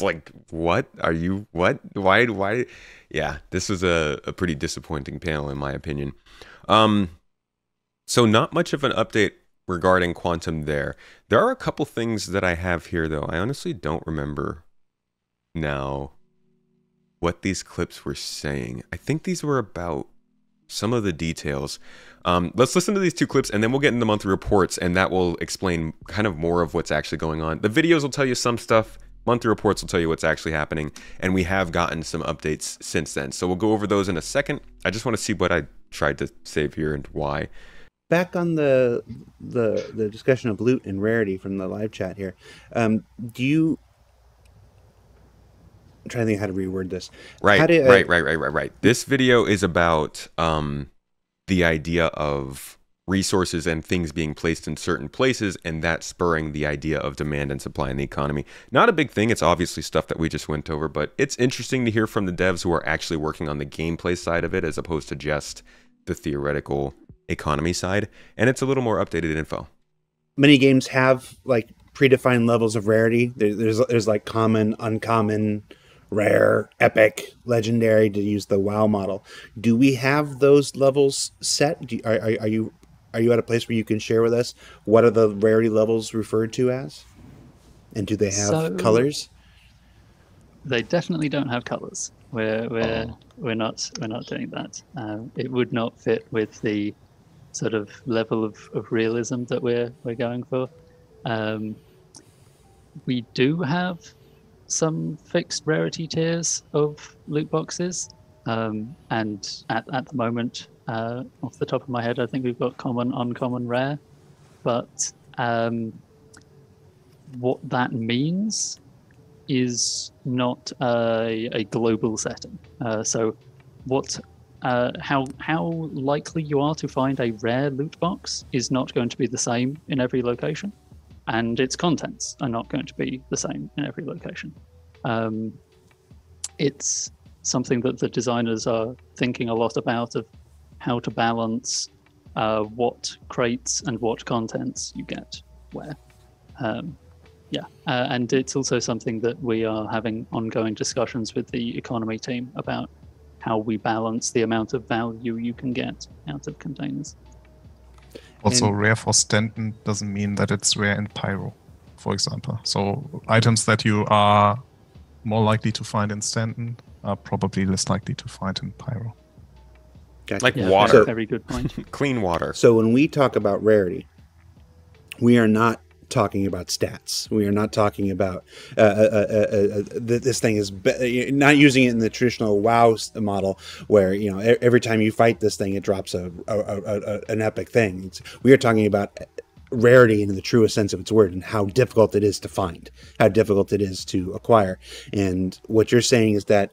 like what? Are you what? Why why? Yeah this was a, a pretty disappointing panel in my opinion. Um so not much of an update regarding quantum there. There are a couple things that i have here though. I honestly don't remember now what these clips were saying. I think these were about some of the details um, let's listen to these two clips and then we'll get into the monthly reports and that will explain kind of more of what's actually going on. The videos will tell you some stuff, monthly reports will tell you what's actually happening, and we have gotten some updates since then. So we'll go over those in a second. I just want to see what I tried to save here and why. Back on the the the discussion of loot and rarity from the live chat here, um, do you? I'm trying to think how to reword this. Right, How do, uh, right, right, right, right, right. This video is about um, the idea of resources and things being placed in certain places and that spurring the idea of demand and supply in the economy. Not a big thing. It's obviously stuff that we just went over, but it's interesting to hear from the devs who are actually working on the gameplay side of it as opposed to just the theoretical economy side. And it's a little more updated info. many games have like predefined levels of rarity. There, there's there's like common, uncommon, rare, epic, legendary to use the WoW model. Do we have those levels set? Do, are, are, are you are you at a place where you can share with us what are the rarity levels referred to as? And do they have So- colors? They definitely don't have colours. We're we're Oh. we're not we're not doing that. Um, it would not fit with the sort of level of, of realism that we're we're going for. Um, we do have some fixed rarity tiers of loot boxes, um, and at at the moment, uh, off the top of my head, I think we've got common, uncommon, rare. But um, what that means is not a, a global setting. Uh, so, what, uh, how how likely you are to find a rare loot box is not going to be the same in every location, and its contents are not going to be the same in every location. Um, it's something that the designers are thinking a lot about of how to balance uh, what crates and what contents you get where. Um, yeah, uh, and it's also something that we are having ongoing discussions with the economy team about how we balance the amount of value you can get out of containers. Also, And- rare for Stanton doesn't mean that it's rare in Pyro, for example. So items that you are more likely to find in Stanton are probably less likely to find in Pyro. Gotcha. Like Yeah, water. Very, very good point. Clean water. So when we talk about rarity, we are not talking about stats. We are not talking about uh, uh, uh, uh, uh, this thing is be- not using it in the traditional WoW model, where you know every time you fight this thing, it drops a, a, a, an epic thing. It's, we are talking about rarity in the truest sense of its word and how difficult it is to find, how difficult it is to acquire. And what you're saying is that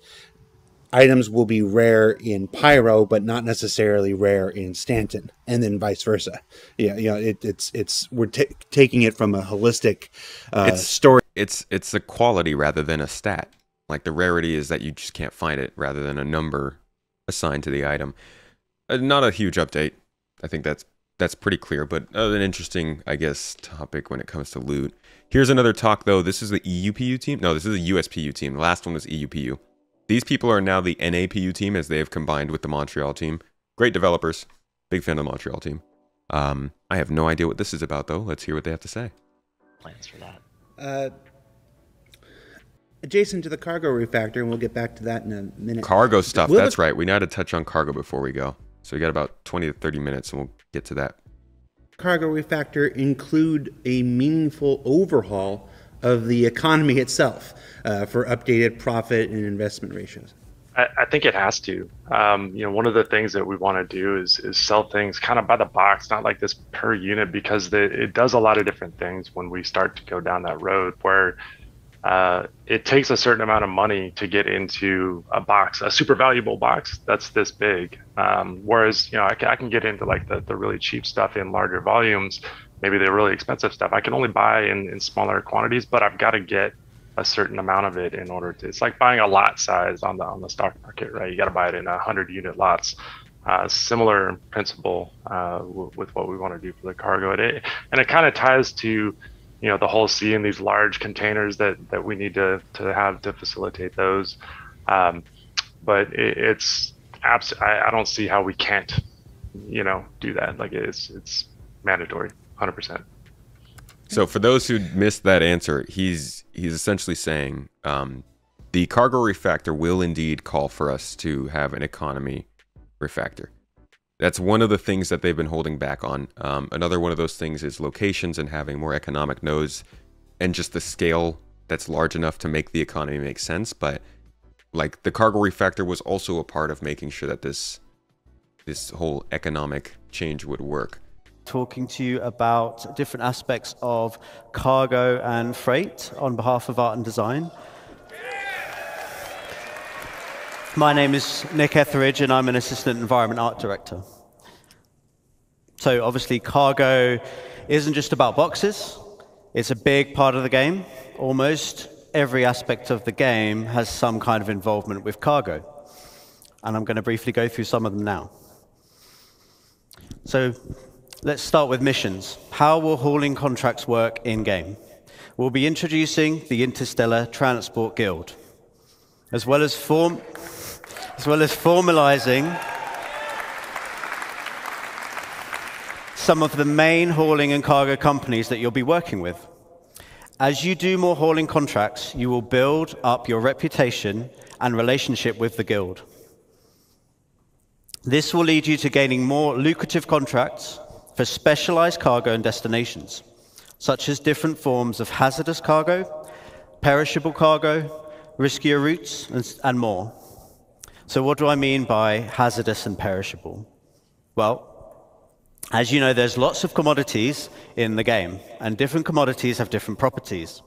items will be rare in Pyro, but not necessarily rare in Stanton, and then vice versa. Yeah, you know, it, it's it's we're ta taking it from a holistic uh, It's- story. It's it's a quality rather than a stat. Like the rarity is that you just can't find it rather than a number assigned to the item. Uh, not a huge update. I think that's that's pretty clear. But uh, an interesting, I guess, topic when it comes to loot. Here's another talk though. This is the EUPU team. No, this is a USPU team. The last one was EUPU. These people are now the NAPU team as they have combined with the Montreal team. Great developers. Big fan of the Montreal team. Um, I have no idea what this is about though. Let's hear what they have to say. Plans for that. Uh, adjacent to the cargo refactor, and we'll get back to that in a minute. Cargo stuff. Will That's the- right. We now to touch on cargo before we go. So we got about 20 to 30 minutes and we'll get to that. cargo refactor include a meaningful overhaul of the economy itself uh, for updated profit and investment ratios? I, think it has to. Um, you know, one of the things that we want to do is is sell things kind of by the box, not like this per unit, because the, it does a lot of different things when we start to go down that road where uh, it takes a certain amount of money to get into a box, a super valuable box that's this big. Um, whereas, you know, I can, I can get into like the, the really cheap stuff in larger volumes, maybe the really expensive stuff. I can only buy in, in smaller quantities, but I've got to get a certain amount of it in order to. It's like buying a lot size on the on the stock market, right? You got to buy it in hundred unit lots. Uh, similar principle uh, w- with what we want to do for the cargo, and it, and it kind of ties to, you know, the Hull C and these large containers that that we need to to have to facilitate those. Um, but it, it's abs- I, I don't see how we can't, you know, do that. Like it's it's mandatory, hundred percent. So for those who missed that answer, he's he's essentially saying um, the cargo refactor will indeed call for us to have an economy refactor. That's one of the things that they've been holding back on. Um, another one of those things is locations and having more economic nodes, and just the scale that's large enough to make the economy make sense. But like the cargo refactor was also a part of making sure that this this whole economic change would work. Talking to you about different aspects of cargo and freight on behalf of art and design. My name is Nick Etheridge, and I'm an assistant environment art director. So, obviously, cargo isn't just about boxes, it's a big part of the game. Almost every aspect of the game has some kind of involvement with cargo. And I'm going to briefly go through some of them now. So, Let's start with missions. How will hauling contracts work in game? We'll be introducing the Interstellar Transport Guild, as well as form, as well as formalizing some of the main hauling and cargo companies that you'll be working with. As you do more hauling contracts, you will build up your reputation and relationship with the guild. This will lead you to gaining more lucrative contracts for specialized cargo and destinations, such as different forms of hazardous cargo, perishable cargo, riskier routes, and, and more. So, what do I mean by hazardous and perishable? Well, as you know, there's lots of commodities in the game, and different commodities have different properties.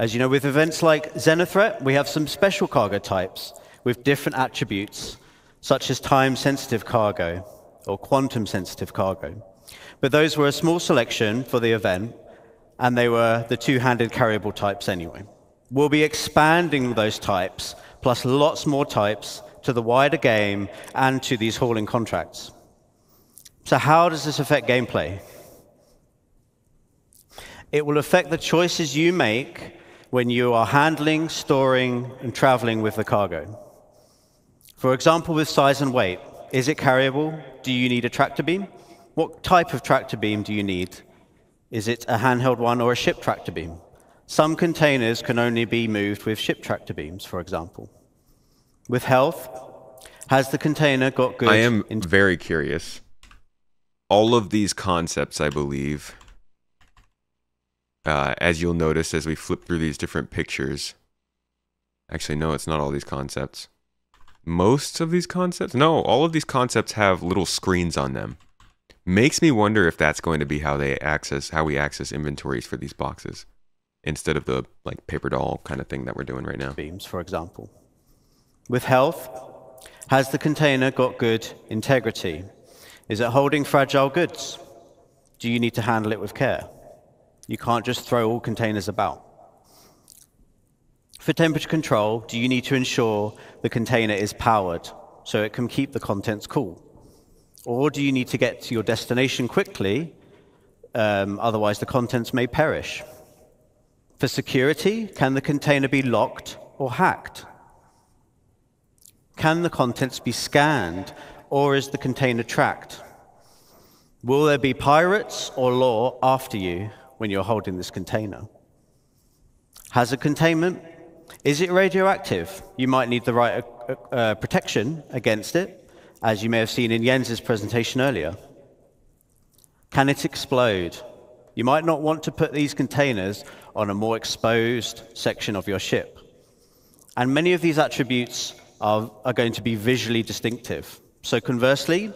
As you know, with events like Xenothreat, we have some special cargo types with different attributes, such as time sensitive cargo, or quantum sensitive cargo. But those were a small selection for the event, and they were the two handed carryable types anyway. We'll be expanding those types, plus lots more types, to the wider game and to these hauling contracts. So, how does this affect gameplay? It will affect the choices you make when you are handling, storing, and traveling with the cargo. For example, with size and weight. Is it carryable? Do you need a tractor beam? What type of tractor beam do you need? Is it a handheld one or a ship tractor beam? Some containers can only be moved with ship tractor beams, for example. With health, has the container got good? I am very curious. All of these concepts, I believe, uh, as you'll notice as we flip through these different pictures. Actually, no, it's not all these concepts. Most of these concepts? No, all of these concepts have little screens on them. Makes me wonder if that's going to be how they access, how we access inventories for these boxes, instead of the like paper doll kind of thing that we're doing right now. Beams, for example. With health, has the container got good integrity? Is it holding fragile goods? Do you need to handle it with care? You can't just throw all containers about. For temperature control, do you need to ensure the container is powered so it can keep the contents cool? Or do you need to get to your destination quickly? Um, otherwise, the contents may perish. For security, can the container be locked or hacked? Can the contents be scanned or is the container tracked? Will there be pirates or law after you when you're holding this container? Hazard containment. Is it radioactive? You might need the right uh, uh, protection against it, as you may have seen in Jens's presentation earlier. Can it explode? You might not want to put these containers on a more exposed section of your ship. And many of these attributes are, are going to be visually distinctive. So conversely,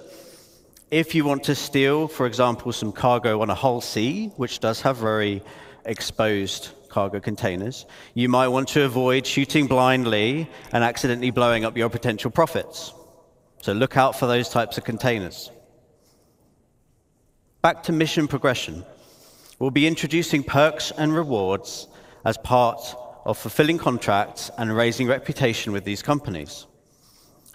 if you want to steal, for example, some cargo on a hull C, which does have very exposed cargo containers, you might want to avoid shooting blindly and accidentally blowing up your potential profits. So look out for those types of containers. Back to mission progression. We'll be introducing perks and rewards as part of fulfilling contracts and raising reputation with these companies.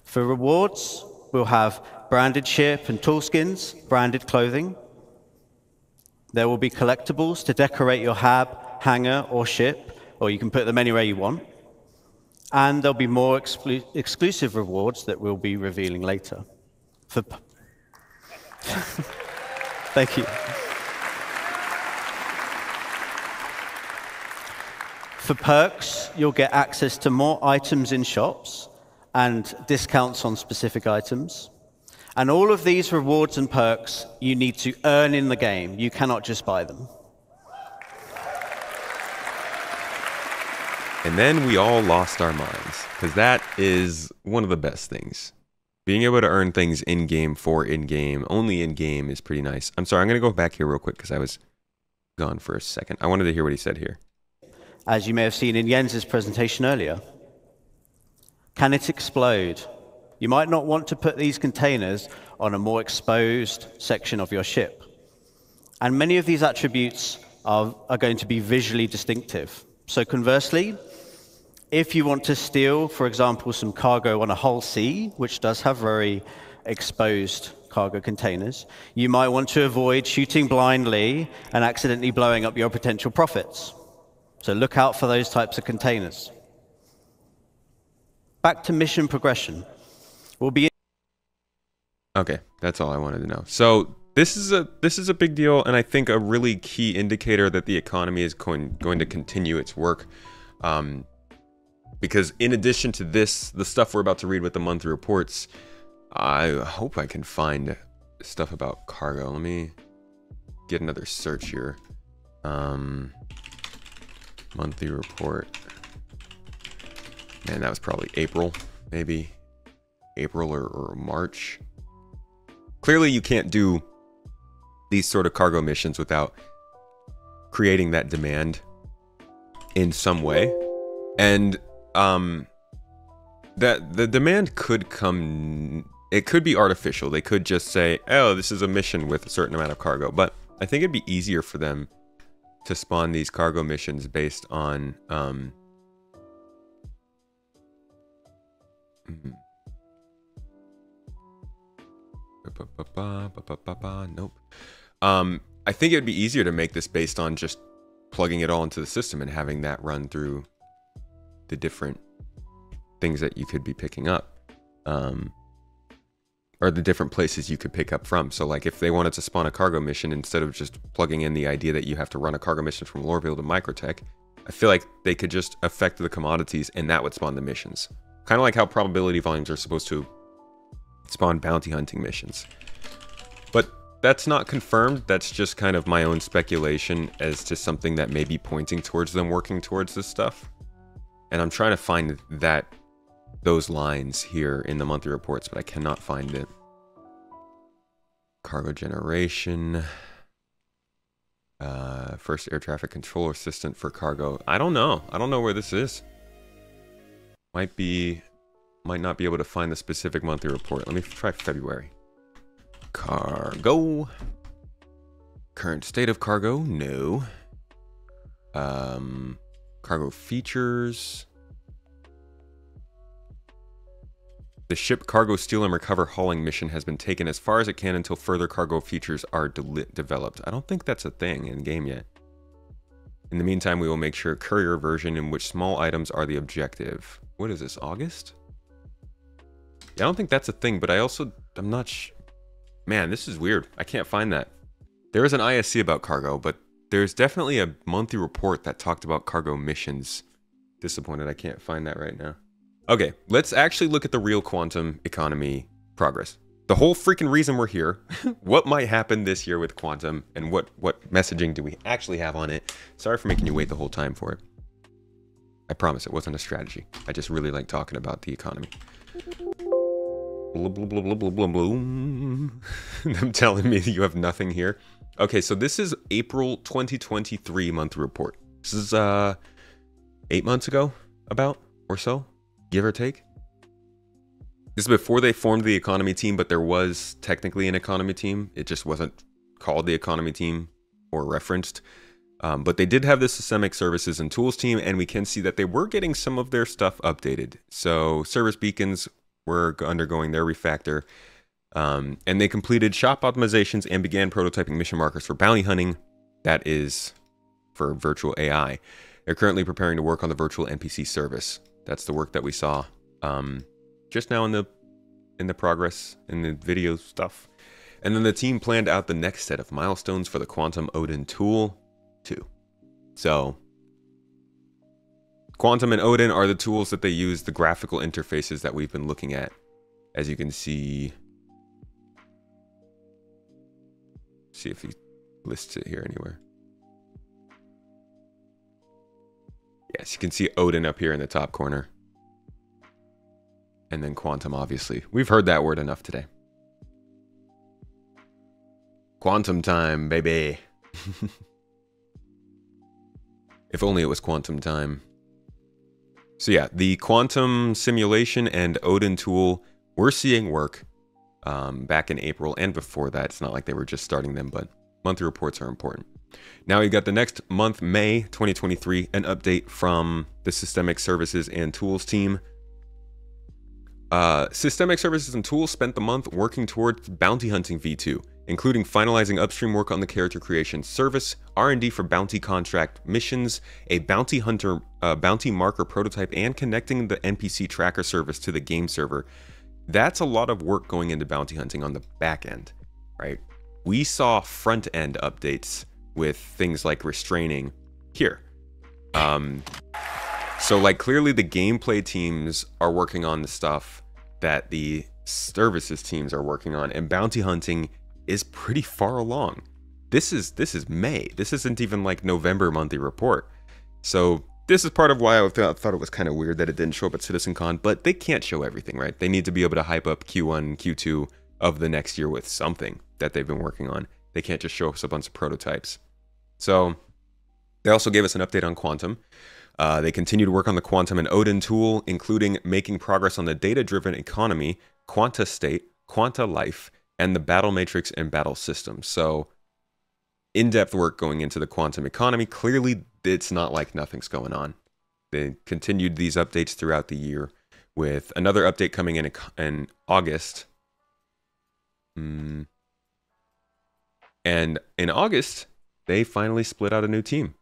For rewards, we'll have branded ship and tool skins, branded clothing. There will be collectibles to decorate your hab, hangar, or ship, or you can put them anywhere you want. And there'll be more exclu exclusive rewards that we'll be revealing later. For Thank you. For perks, you'll get access to more items in shops and discounts on specific items. And all of these rewards and perks you need to earn in the game. You cannot just buy them. And then we all lost our minds because that is one of the best things. Being able to earn things in game for in game, only in game, is pretty nice. I'm sorry, I'm going to go back here real quick because I was gone for a second. I wanted to hear what he said here. As you may have seen in Jens's presentation earlier, can it explode? You might not want to put these containers on a more exposed section of your ship. And many of these attributes are, are going to be visually distinctive. So conversely, if you want to steal, for example, some cargo on a hull C, which does have very exposed cargo containers, you might want to avoid shooting blindly and accidentally blowing up your potential profits. So look out for those types of containers. Back to mission progression. We'll be Okay, that's all I wanted to know. So this is a this is a big deal, and I think a really key indicator that the economy is going going to continue its work. Um, because in addition to this, the stuff we're about to read with the monthly reports, I hope I can find stuff about cargo. Let me get another search here. Um, monthly report. Man, that was probably April, maybe April or, or March. Clearly, you can't do these sort of cargo missions without creating that demand in some way. And um that the demand could come it could be artificial. They could just say, "Oh, this is a mission with a certain amount of cargo." But I think it'd be easier for them to spawn these cargo missions based on um mm-hmm. Nope. Um, I think it would be easier to make this based on just plugging it all into the system and having that run through the different things that you could be picking up. Um, or the different places you could pick up from. So like if they wanted to spawn a cargo mission instead of just plugging in the idea that you have to run a cargo mission from Lorville to Microtech, I feel like they could just affect the commodities and that would spawn the missions. Kind of like how probability volumes are supposed to spawn bounty hunting missions. But that's not confirmed. That's just kind of my own speculation as to something that may be pointing towards them working towards this stuff. And I'm trying to find that those lines here in the monthly reports, but I cannot find it. Cargo generation. Uh, first air traffic control assistant for cargo. I don't know. I don't know where this is. Might be, might not be able to find the specific monthly report. Let me try February. Cargo. Current state of cargo? No. Um, cargo features. The ship cargo steal and recover hauling mission has been taken as far as it can until further cargo features are de- developed. I don't think that's a thing in game yet. In the meantime, we will make sure courier version in which small items are the objective. What is this, August? Yeah, I don't think that's a thing, but I also, I'm not Man, this is weird. I can't find that. There is an ISC about cargo, but there's definitely a monthly report that talked about cargo missions. Disappointed I can't find that right now. Okay, let's actually look at the real quantum economy progress. The whole freaking reason we're here, what might happen this year with quantum, and what, what messaging do we actually have on it. Sorry for making you wait the whole time for it. I promise it wasn't a strategy. I just really like talking about the economy. Blah, blah, blah, blah, blah, blah, blah. Them telling me that you have nothing here. Okay, so this is April 2023 month report. This is uh eight months ago, about or so, give or take. This is before they formed the economy team, but there was technically an economy team. It just wasn't called the economy team or referenced. Um, but they did have the systemic services and tools team, and we can see that they were getting some of their stuff updated. So service beacons were undergoing their refactor. Um, and they completed shop optimizations and began prototyping mission markers for bounty hunting. That is for virtual AI. They're currently preparing to work on the virtual NPC service. That's the work that we saw um, just now in the in the progress in the video stuff. And then the team planned out the next set of milestones for the Quantum Odin tool too. So Quantum and Odin are the tools that they use, the graphical interfaces that we've been looking at. As you can see, see if he lists it here anywhere. Yes, you can see Odin up here in the top corner. And then Quantum, obviously. We've heard that word enough today. Quantum time, baby. if only it was quantum time. So yeah, the quantum simulation and Odin tool, we're seeing work um, back in April and before that. It's not like they were just starting them, but monthly reports are important. Now you got the next month, May 2023, an update from the Systemic Services and Tools team. Uh, Systemic Services and Tools spent the month working towards Bounty Hunting V2, including finalizing upstream work on the character creation service, R&D for bounty contract missions, a bounty hunter uh, bounty marker prototype, and connecting the NPC tracker service to the game server. That's a lot of work going into bounty hunting on the back end, right? We saw front end updates with things like restraining here. Um, so like clearly the gameplay teams are working on the stuff that the services teams are working on, and bounty hunting is pretty far along. This is this is May. This isn't even like November monthly report. So this is part of why I thought, it was kind of weird that it didn't show up at CitizenCon, but they can't show everything, right? They need to be able to hype up Q1, Q2 of the next year with something that they've been working on. They can't just show us a bunch of prototypes. So they also gave us an update on Quantum. Uh, they continue to work on the Quantum and Odin tool, including making progress on the data driven economy, Quanta State, Quanta Life, and the Battle Matrix and Battle System. So, in depth work going into the quantum economy. Clearly, it's not like nothing's going on. They continued these updates throughout the year, with another update coming in in August. Mm. And in August, they finally split out a new team.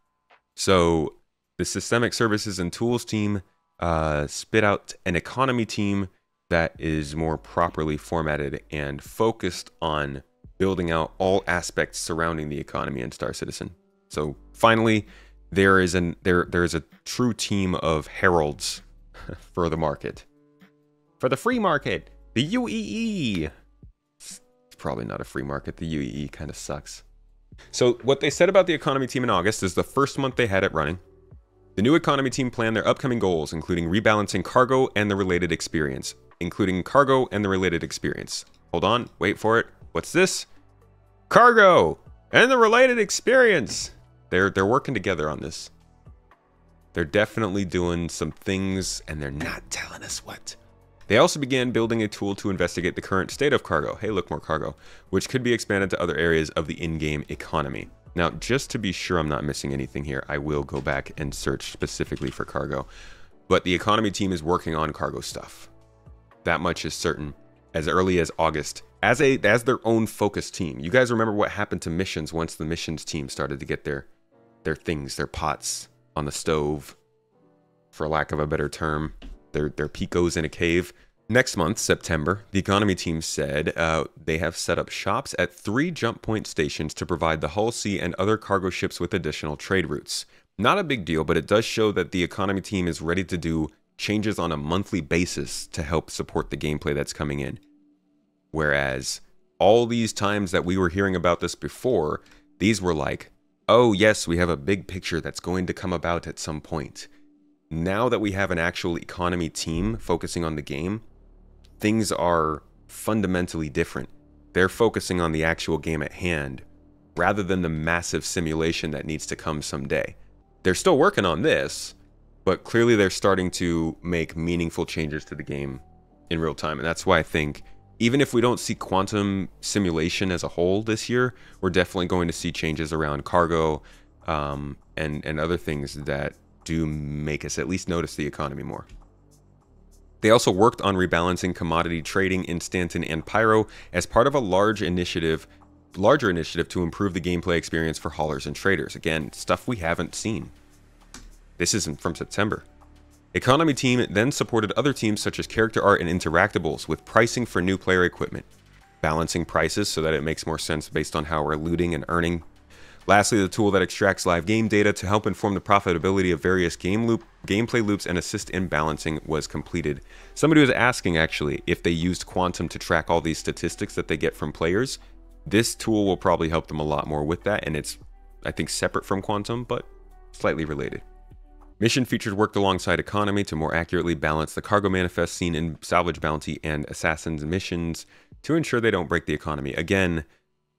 So the Systemic Services and Tools team uh, spit out an economy team that is more properly formatted and focused on building out all aspects surrounding the economy in Star Citizen. So finally, there is an there there is a true team of heralds for the market, for the free market, the UEE. It's probably not a free market. The UEE kind of sucks. So what they said about the economy team in August is the first month they had it running. The new economy team planned their upcoming goals, including rebalancing cargo and the related experience, including cargo and the related experience. Hold on, wait for it. What's this? Cargo and the related experience. They're they're working together on this. They're definitely doing some things and they're not telling us what. They also began building a tool to investigate the current state of cargo. Hey, look more cargo, which could be expanded to other areas of the in-game economy. Now, just to be sure I'm not missing anything here, I will go back and search specifically for cargo. But the economy team is working on cargo stuff. That much is certain. As early as August, as a as their own focus team. You guys remember what happened to missions once the missions team started to get their their things, their pots on the stove, for lack of a better term, their their picos in a cave. Next month, September, the economy team said uh, they have set up shops at three jump point stations to provide the Hull C and other cargo ships with additional trade routes. Not a big deal, but it does show that the economy team is ready to do changes on a monthly basis to help support the gameplay that's coming in. Whereas all these times that we were hearing about this before, these were like, oh, yes, we have a big picture that's going to come about at some point. Now that we have an actual economy team focusing on the game, things are fundamentally different. They're focusing on the actual game at hand rather than the massive simulation that needs to come someday. They're still working on this, but clearly they're starting to make meaningful changes to the game in real time. And that's why I think even if we don't see quantum simulation as a whole this year, we're definitely going to see changes around cargo um, and, and other things that do make us at least notice the economy more. They also worked on rebalancing commodity trading in Stanton and Pyro as part of a large initiative, larger initiative to improve the gameplay experience for haulers and traders. Again, stuff we haven't seen. This isn't from September. Economy Team then supported other teams such as Character Art and Interactables with pricing for new player equipment, balancing prices so that it makes more sense based on how we're looting and earning. Lastly, the tool that extracts live game data to help inform the profitability of various game loop, gameplay loops and assist in balancing was completed. Somebody was asking actually if they used Quantum to track all these statistics that they get from players. This tool will probably help them a lot more with that, and it's, I think, separate from Quantum, but slightly related. Mission features worked alongside economy to more accurately balance the cargo manifest seen in Salvage Bounty and Assassin's missions to ensure they don't break the economy. Again,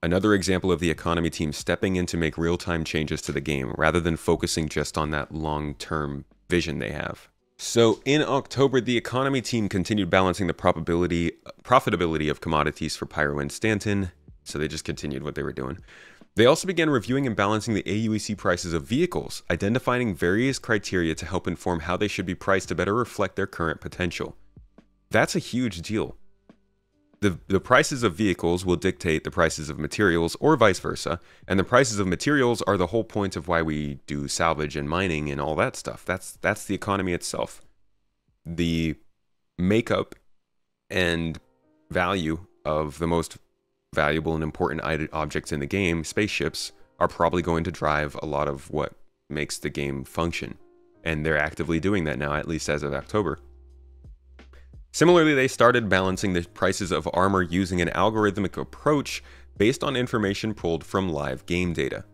another example of the economy team stepping in to make real-time changes to the game rather than focusing just on that long-term vision they have. So in October, the economy team continued balancing the probability profitability of commodities for Pyro and Stanton. So they just continued what they were doing. They also began reviewing and balancing the AUEC prices of vehicles, identifying various criteria to help inform how they should be priced to better reflect their current potential. That's a huge deal. The, the prices of vehicles will dictate the prices of materials or vice versa, and the prices of materials are the whole point of why we do salvage and mining and all that stuff. That's that's the economy itself. The makeup and value of the most valuable and important objects in the game, spaceships, are probably going to drive a lot of what makes the game function. And they're actively doing that now, at least as of October. Similarly, they started balancing the prices of armor using an algorithmic approach based on information pulled from live game data.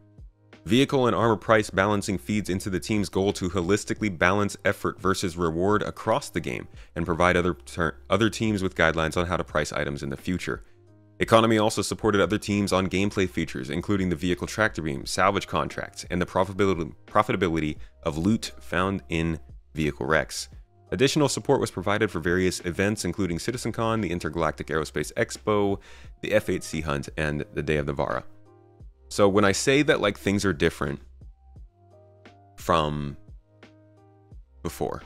Vehicle and armor price balancing feeds into the team's goal to holistically balance effort versus reward across the game and provide other, other teams with guidelines on how to price items in the future. Economy also supported other teams on gameplay features, including the vehicle tractor beam, salvage contracts, and the profitability, profitability of loot found in vehicle wrecks. Additional support was provided for various events, including CitizenCon, the Intergalactic Aerospace Expo, the F8C Hunt, and the Day of the Vara. So when I say that like things are different from before,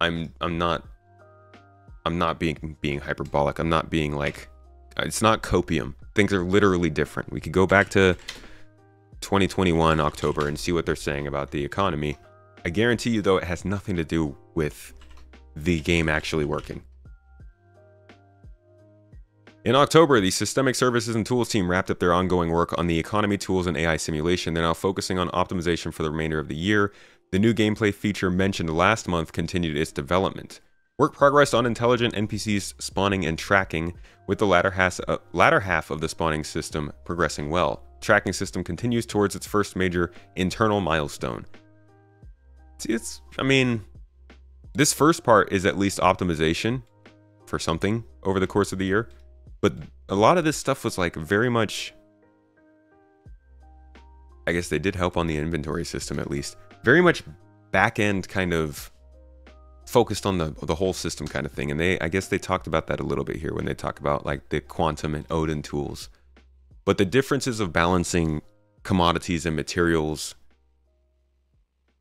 I'm I'm not I'm not being being hyperbolic. I'm not being like it's not copium. Things are literally different. We could go back to 2021 October and see what they're saying about the economy. I guarantee you, though, it has nothing to do with the game actually working. In October, the Systemic Services and Tools team wrapped up their ongoing work on the economy tools and AI simulation. They're now focusing on optimization for the remainder of the year. The new gameplay feature mentioned last month continued its development. Work progressed on intelligent NPCs spawning and tracking, with the latter half, uh, latter half of the spawning system progressing well. Tracking system continues towards its first major internal milestone. See, it's, I mean, this first part is at least optimization for something over the course of the year, but a lot of this stuff was like very much. I guess they did help on the inventory system at least. Very much back end kind of focused on the the whole system kind of thing. And they I guess they talked about that a little bit here when they talk about like the quantum and Odin tools. But the differences of balancing commodities and materials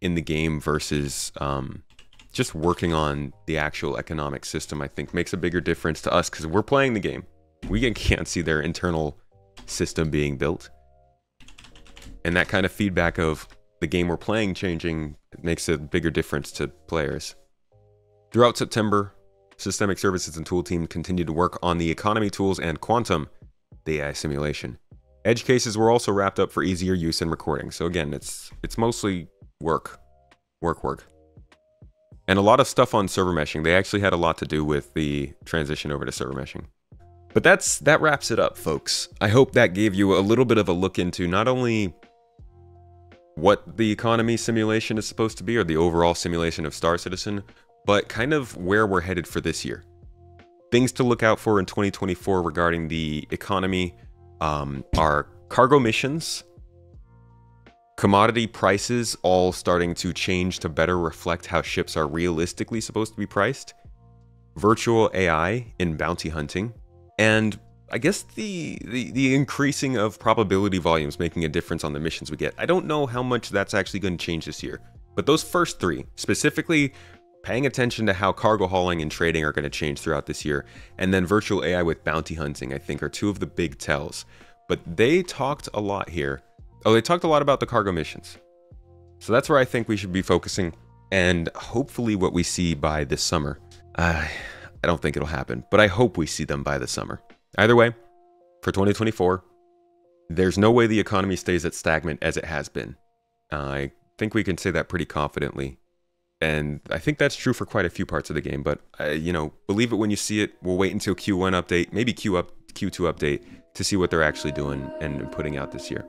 in the game versus um, just working on the actual economic system, I think, makes a bigger difference to us because we're playing the game. We can't see their internal system being built. And that kind of feedback of the game we're playing changing makes a bigger difference to players. Throughout September, Systemic Services and Tool Team continued to work on the economy tools and Quantum, the AI simulation. Edge cases were also wrapped up for easier use in recording. So again, it's it's mostly work, work, work and a lot of stuff on server meshing. They actually had a lot to do with the transition over to server meshing. But that's that wraps it up, folks. I hope that gave you a little bit of a look into not only what the economy simulation is supposed to be or the overall simulation of Star Citizen, but kind of where we're headed for this year. Things to look out for in 2024 regarding the economy um, are cargo missions, commodity prices all starting to change to better reflect how ships are realistically supposed to be priced, virtual AI in bounty hunting, and I guess the, the, the increasing of probability volumes making a difference on the missions we get. I don't know how much that's actually going to change this year, but those first three, specifically paying attention to how cargo hauling and trading are going to change throughout this year, and then virtual AI with bounty hunting, I think are two of the big tells. But they talked a lot here Oh, they talked a lot about the cargo missions. So that's where I think we should be focusing, and hopefully what we see by this summer. Uh, I don't think it'll happen, but I hope we see them by the summer. Either way, for 2024, there's no way the economy stays as stagnant as it has been. I think we can say that pretty confidently. And I think that's true for quite a few parts of the game, but uh, you know, believe it when you see it. We'll wait until Q1 update, maybe Q up Q2 update to see what they're actually doing and putting out this year.